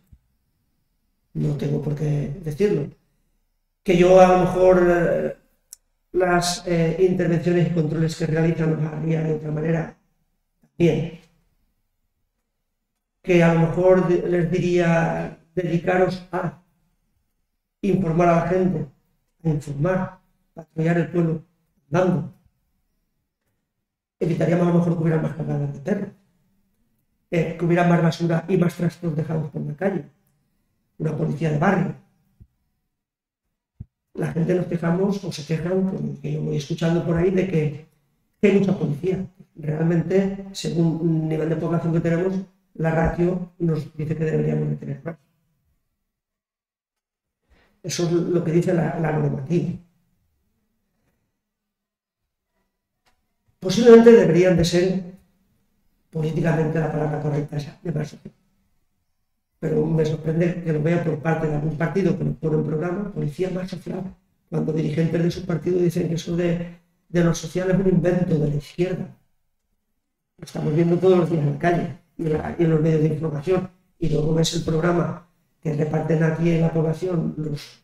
No tengo por qué decirlo. Que yo a lo mejor eh, las eh, intervenciones y controles que realizan los haría de otra manera. Bien. Que a lo mejor les diría dedicaros a informar a la gente, a informar, patrullar el pueblo andando. Evitaríamos a lo mejor que hubiera más cargadas de terra, que hubiera más basura y más trastos dejados por la calle, una policía de barrio. La gente nos quejamos o se quejan, porque yo voy escuchando por ahí, de que hay mucha policía. Realmente, según el nivel de población que tenemos, la ratio nos dice que deberíamos de tener más. Eso es lo que dice la, normativa. Posiblemente deberían de ser políticamente la palabra correcta esa, de más Pero me sorprende que lo vea por parte de algún partido que nos pone en programa, policía más social, cuando dirigentes de su partido dicen que eso de, de los sociales es un invento de la izquierda. Lo estamos viendo todos los días en la calle y en, los medios de información. Y luego ves el programa que reparten aquí en la población los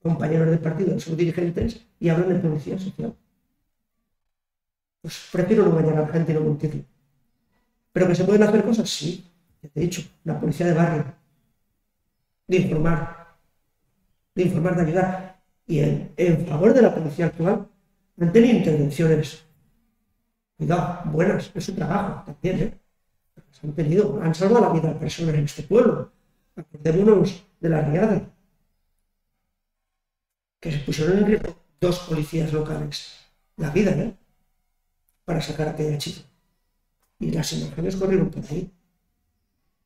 compañeros del partido, sus dirigentes, y hablan de policía social. Pues prefiero no engañar a la gente y no mentirle. Pero que se pueden hacer cosas, sí. Ya te he dicho, la policía de barrio. De informar. De informar, de ayudar. Y en, favor de la policía actual han tenido intervenciones. Cuidado, buenas, es su trabajo también, ¿eh? han tenido, han salvado la vida de personas en este pueblo. Acordémonos de la riada, que se pusieron en riesgo dos policías locales la vida, ¿eh? Para sacar a aquella chica. Y las imágenes corrieron por ahí.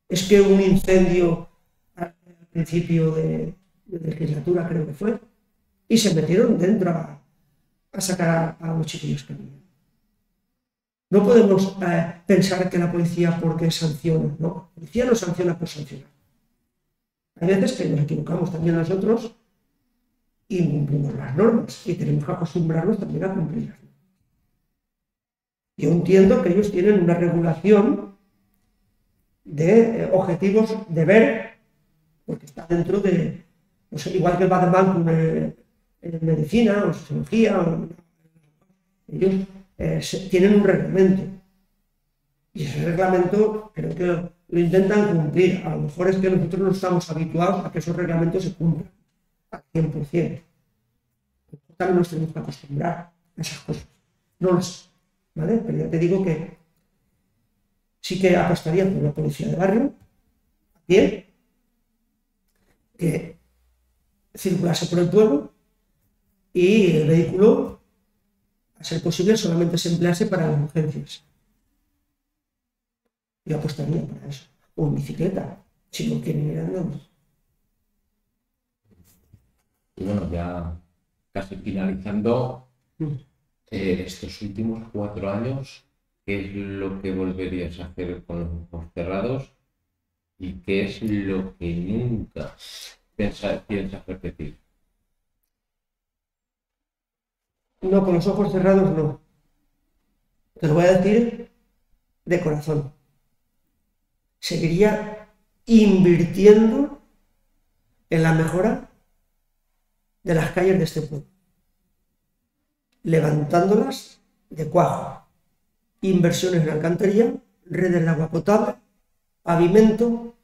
Es que un incendio al principio de, legislatura, creo que fue, y se metieron dentro a, sacar a, los chiquillos que había. No podemos eh, pensar que la policía porque sanciona, no. La policía no sanciona por sancionar. Hay veces que nos equivocamos también nosotros y cumplimos las normas y tenemos que acostumbrarnos también a cumplirlas. Yo entiendo que ellos tienen una regulación de eh, objetivos de ver, porque está dentro de, igual que el Badebank en, en medicina o sociología, ellos eh, tienen un reglamento. Y ese reglamento creo que lo intentan cumplir. A lo mejor es que nosotros no estamos habituados a que esos reglamentos se cumplan al 100%. También nos tenemos que acostumbrar a esas cosas. No lo sé, ¿vale? Pero ya te digo que sí que apostaría por una policía de barrio, bien, que circulase por el pueblo y el vehículo a ser posible, solamente se emplease para las urgencias. Yo apostaría para eso. O en bicicleta, si no quieren ir andando. Y bueno, ya casi finalizando, mm. Eh, estos últimos cuatro años, ¿qué es lo que volverías a hacer con los ojos cerrados? ¿Y qué es lo que nunca piensas, piensas repetir? No, con los ojos cerrados no. Te lo voy a decir de corazón. Seguiría invirtiendo en la mejora de las calles de este pueblo. Levantándolas de cuajo. Inversiones en alcantarilla, redes de agua potable, pavimento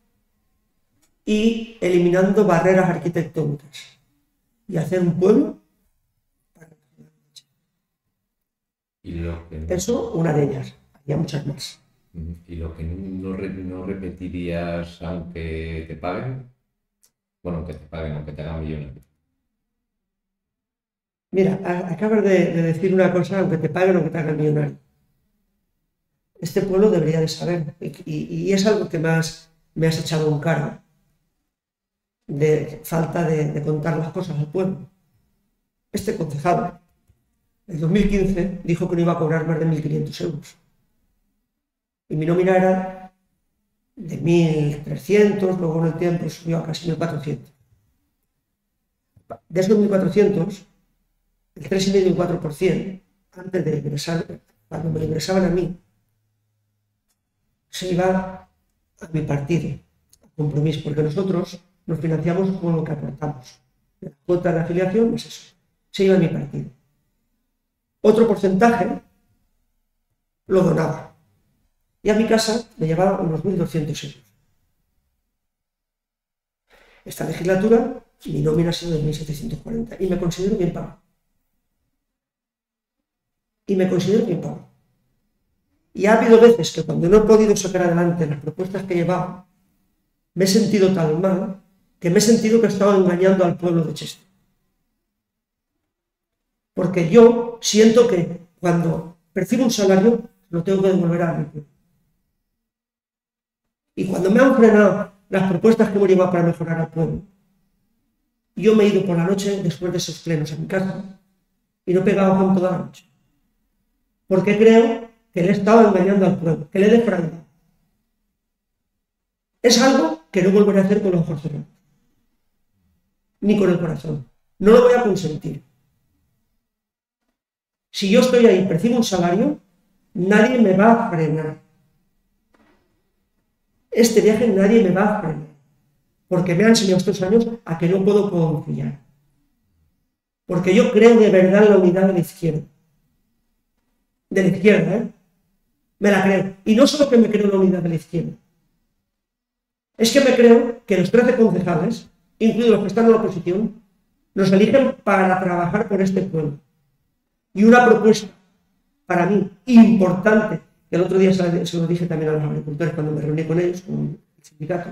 y eliminando barreras arquitectónicas. Y hacer un pueblo Eso, una de ellas. Había muchas más. ¿Y lo que no, no, repetirías aunque te paguen? Bueno, aunque te paguen, aunque te hagan millones. Mira, acabas de, decir una cosa, aunque te paguen o que te hagan millonario. Este pueblo debería de saber, y, es algo que más me has echado un cara, de falta de, contar las cosas al pueblo. Este concejal en 2015 dijo que no iba a cobrar más de 1.500 euros. Y mi nómina era de 1.300, luego en el tiempo subió a casi 1.400. De esos 1.400, el 3,5 y 4%, antes de ingresar, cuando me ingresaban a mí, se iba a mi partido, a compromiso, porque nosotros nos financiamos con lo que aportamos. La cuota de afiliación es eso, se iba a mi partido otro porcentaje lo donaba. Y a mi casa me llevaba unos 1.200 euros. Esta legislatura mi nómina ha sido de 1.740 y me considero bien pago. Y me considero pago. Y ha habido veces que cuando no he podido sacar adelante las propuestas que llevaba, me he sentido tan mal que me he sentido que he estado engañando al pueblo de Chester. Porque yo siento que cuando percibo un salario, lo tengo que devolver a mi pueblo. Y cuando me han frenado las propuestas que hemos llevado para mejorar al pueblo, yo me he ido por la noche, después de esos plenos a mi casa, y no he pegado con toda la noche. Porque creo que le he estado engañando al pueblo, que le he defraudado. Es algo que no volveré a hacer con los ojos ni con el corazón. No lo voy a consentir. Si yo estoy ahí y percibo un salario, nadie me va a frenar. Este viaje nadie me va a frenar, porque me han enseñado estos años a que no puedo confiar. Porque yo creo de verdad en la unidad de la izquierda. De la izquierda, ¿eh? Me la creo. Y no solo que me creo la unidad de la izquierda. Es que me creo que los 13 concejales, incluidos los que están en la oposición, nos eligen para trabajar por este pueblo. Y una propuesta para mí importante, que el otro día se lo dije también a los agricultores cuando me reuní con ellos, con el sindicato,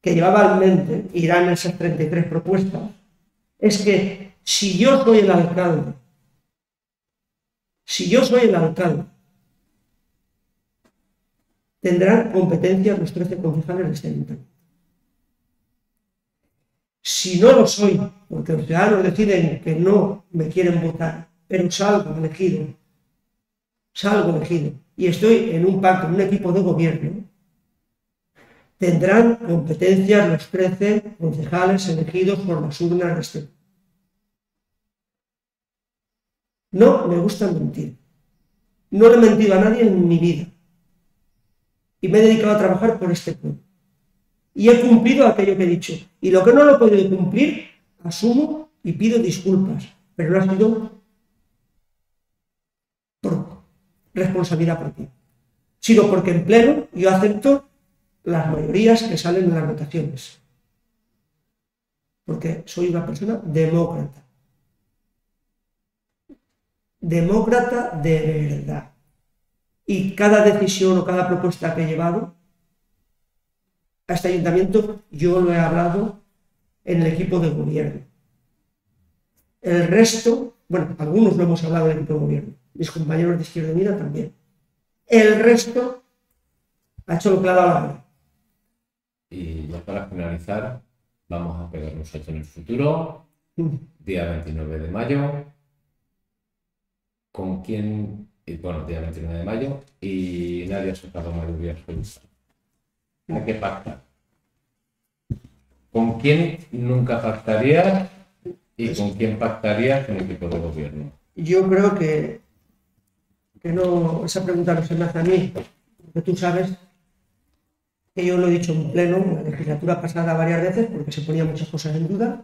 que llevaba en mente, irán esas 33 propuestas, es que si yo soy el alcalde, si yo soy el alcalde, tendrán competencia los 13 concejales de este ayuntamiento. Si no lo soy, porque los ciudadanos deciden que no me quieren votar, pero salgo elegido, salgo elegido, y estoy en un pacto, en un equipo de gobierno, tendrán competencias los 13 concejales elegidos por las urnas de este No me gusta mentir. No le he mentido a nadie en mi vida. Y me he dedicado a trabajar por este pueblo. Y he cumplido aquello que he dicho. Y lo que no lo he podido cumplir, asumo y pido disculpas. Pero no ha sido por responsabilidad propia. Sino porque en pleno yo acepto las mayorías que salen en las votaciones. Porque soy una persona demócrata demócrata de verdad. Y cada decisión o cada propuesta que he llevado a este ayuntamiento, yo lo he hablado en el equipo de gobierno. El resto, bueno, algunos lo hemos hablado en el equipo de gobierno, mis compañeros de Izquierda Unida también. El resto ha hecho lo que ha dado la gana. Y ya para finalizar, vamos a pegarnos hecho en el futuro, mm. día 29 de mayo, con quién, y, bueno, día 29 de mayo, y nadie ha sacado mayoría absoluta. ¿A qué pacta? ¿Con quién nunca pactaría y con quién pactaría con el equipo de gobierno? Yo creo que, que no, esa pregunta no se me hace a mí, porque tú sabes que yo lo he dicho en pleno, en la legislatura pasada varias veces, porque se ponían muchas cosas en duda,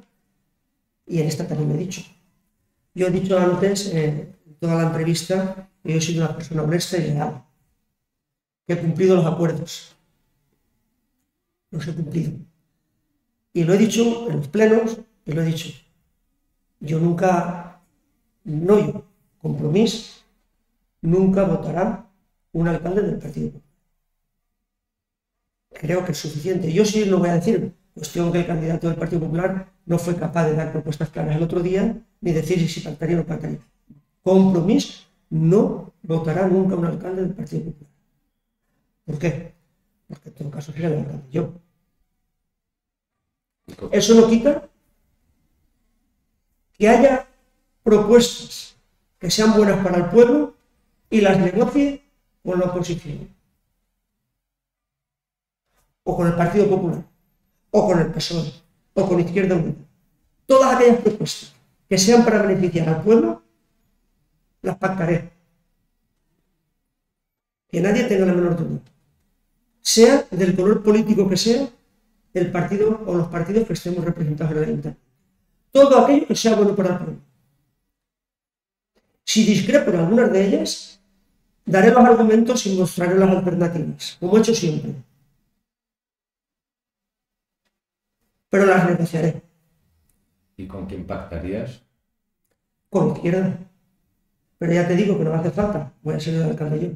y en esta también lo he dicho. Yo he dicho antes, eh, toda la entrevista que yo he sido una persona honesta y leal, que he cumplido los acuerdos. Los he cumplido. Y lo he dicho en los plenos, y lo he dicho. Yo nunca, no yo, compromiso, nunca votará un alcalde del Partido Popular. Creo que es suficiente. Yo sí lo voy a decir, cuestión que el candidato del Partido Popular no fue capaz de dar propuestas claras el otro día, ni decir si pactaría o no pactaría. Compromiso no votará nunca un alcalde del Partido Popular. ¿Por qué? Porque en todo caso sería el alcalde yo. Eso no quita que haya propuestas que sean buenas para el pueblo y las negocie con la oposición. O con el Partido Popular, o con el PSOE, o con Izquierda Unida. Todas aquellas propuestas que sean para beneficiar al pueblo las pactaré. Que nadie tenga la menor duda. Sea del color político que sea, el partido o los partidos que estemos representados en la Ayuntamiento. Todo aquello que sea bueno para el pueblo. Si discrepo en algunas de ellas, daré los argumentos y mostraré las alternativas, como he hecho siempre. Pero las negociaré. ¿Y con quién pactarías? Con izquierda. Pero ya te digo que no va a hacer falta, voy a ser el alcalde yo.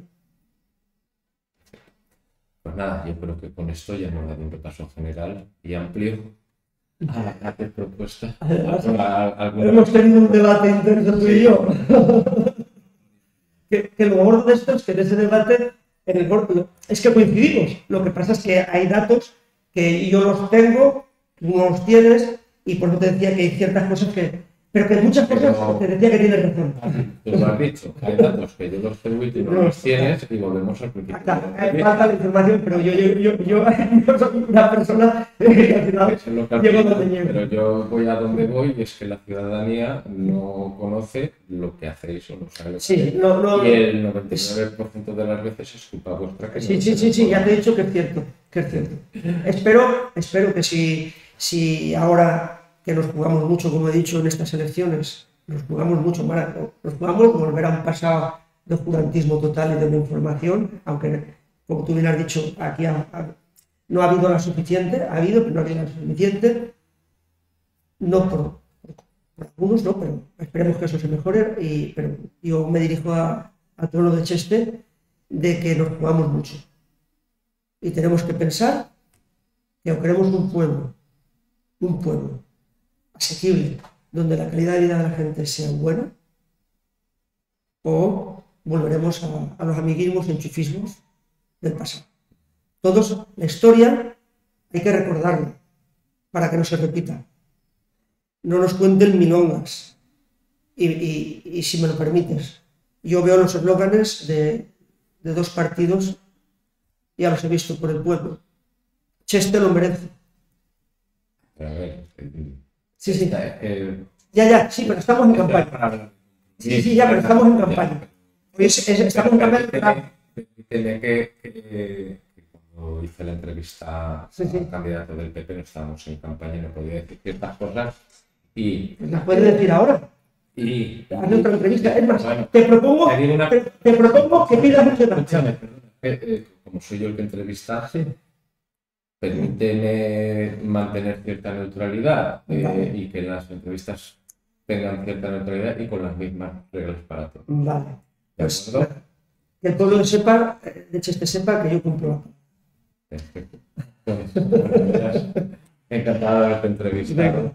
Pues nada, yo creo que con esto ya hemos dado un repaso general y amplio a la propuesta. Hemos tenido un debate intenso tú y yo. que, que lo gordo de esto es que en ese debate, en el gordo, es que coincidimos. Lo que pasa es que hay datos que yo los tengo, tú no los tienes, y por eso te decía que hay ciertas cosas que, pero que muchas cosas Pero- te decía que tienes razón. Tú lo has dicho, hay datos que yo los tengo y tú no los tienes y volvemos al principio. Falta la información, pero yo, yo, yo, yo, yo soy una persona que al final es lo que llego donde pero yo voy a donde voy y es que la ciudadanía no conoce lo que hacéis o no sabe lo que Sí, no, no, Y el 99% de las veces es culpa vuestra que no Sí, lo sí, sí, sí, ya te he dicho que es cierto, que es cierto. Espero, espero que si, si ahora que nos jugamos mucho, como he dicho en estas elecciones, nos jugamos mucho, nos jugamos volver a un pasado de oscurantismo total y de no información, aunque, como tú bien has dicho, aquí no ha habido la suficiente, ha habido, pero no ha habido la suficiente, no por, algunos, no, pero esperemos que eso se mejore, y, pero yo me dirijo a, a todo de Cheste, de que nos jugamos mucho. Y tenemos que pensar que queremos un pueblo, un pueblo asequible, donde la calidad de vida de la gente sea buena, o volveremos a, los amiguismos y enchufismos del pasado. Todos, la historia hay que recordarla para que no se repita. No nos cuenten milongas. Y, si me lo permites, yo veo los eslóganes de, de dos partidos, ya los he visto por el pueblo. Cheste lo merece. A ver, eh, Sí, sí. esta, eh, Ya, ya, sí, pero estamos en campaña. Sí, sí, ya, pero estamos en campaña. Hoy es- es- estamos en campaña. Permíteme que, que- que cuando hice la entrevista Sí, sí. al candidato del PP no estábamos en campaña y no podía decir ciertas cosas y, ¿Las puedes decir ahora? y otra entrevista. Es más, Bueno, te propongo, te digo una- te, te propongo que pidas mucho escúchame, eh, eh, como soy yo el que entrevista, Sí. Permíteme mantener cierta neutralidad eh, Vale. y que las entrevistas tengan cierta neutralidad y con las mismas reglas para todos. Vale. ¿De Pues, que el pueblo sepa, eh, de Cheste sepa que yo cumplo. Perfecto. Pues, bueno, encantado de haberte entrevistado. Venga.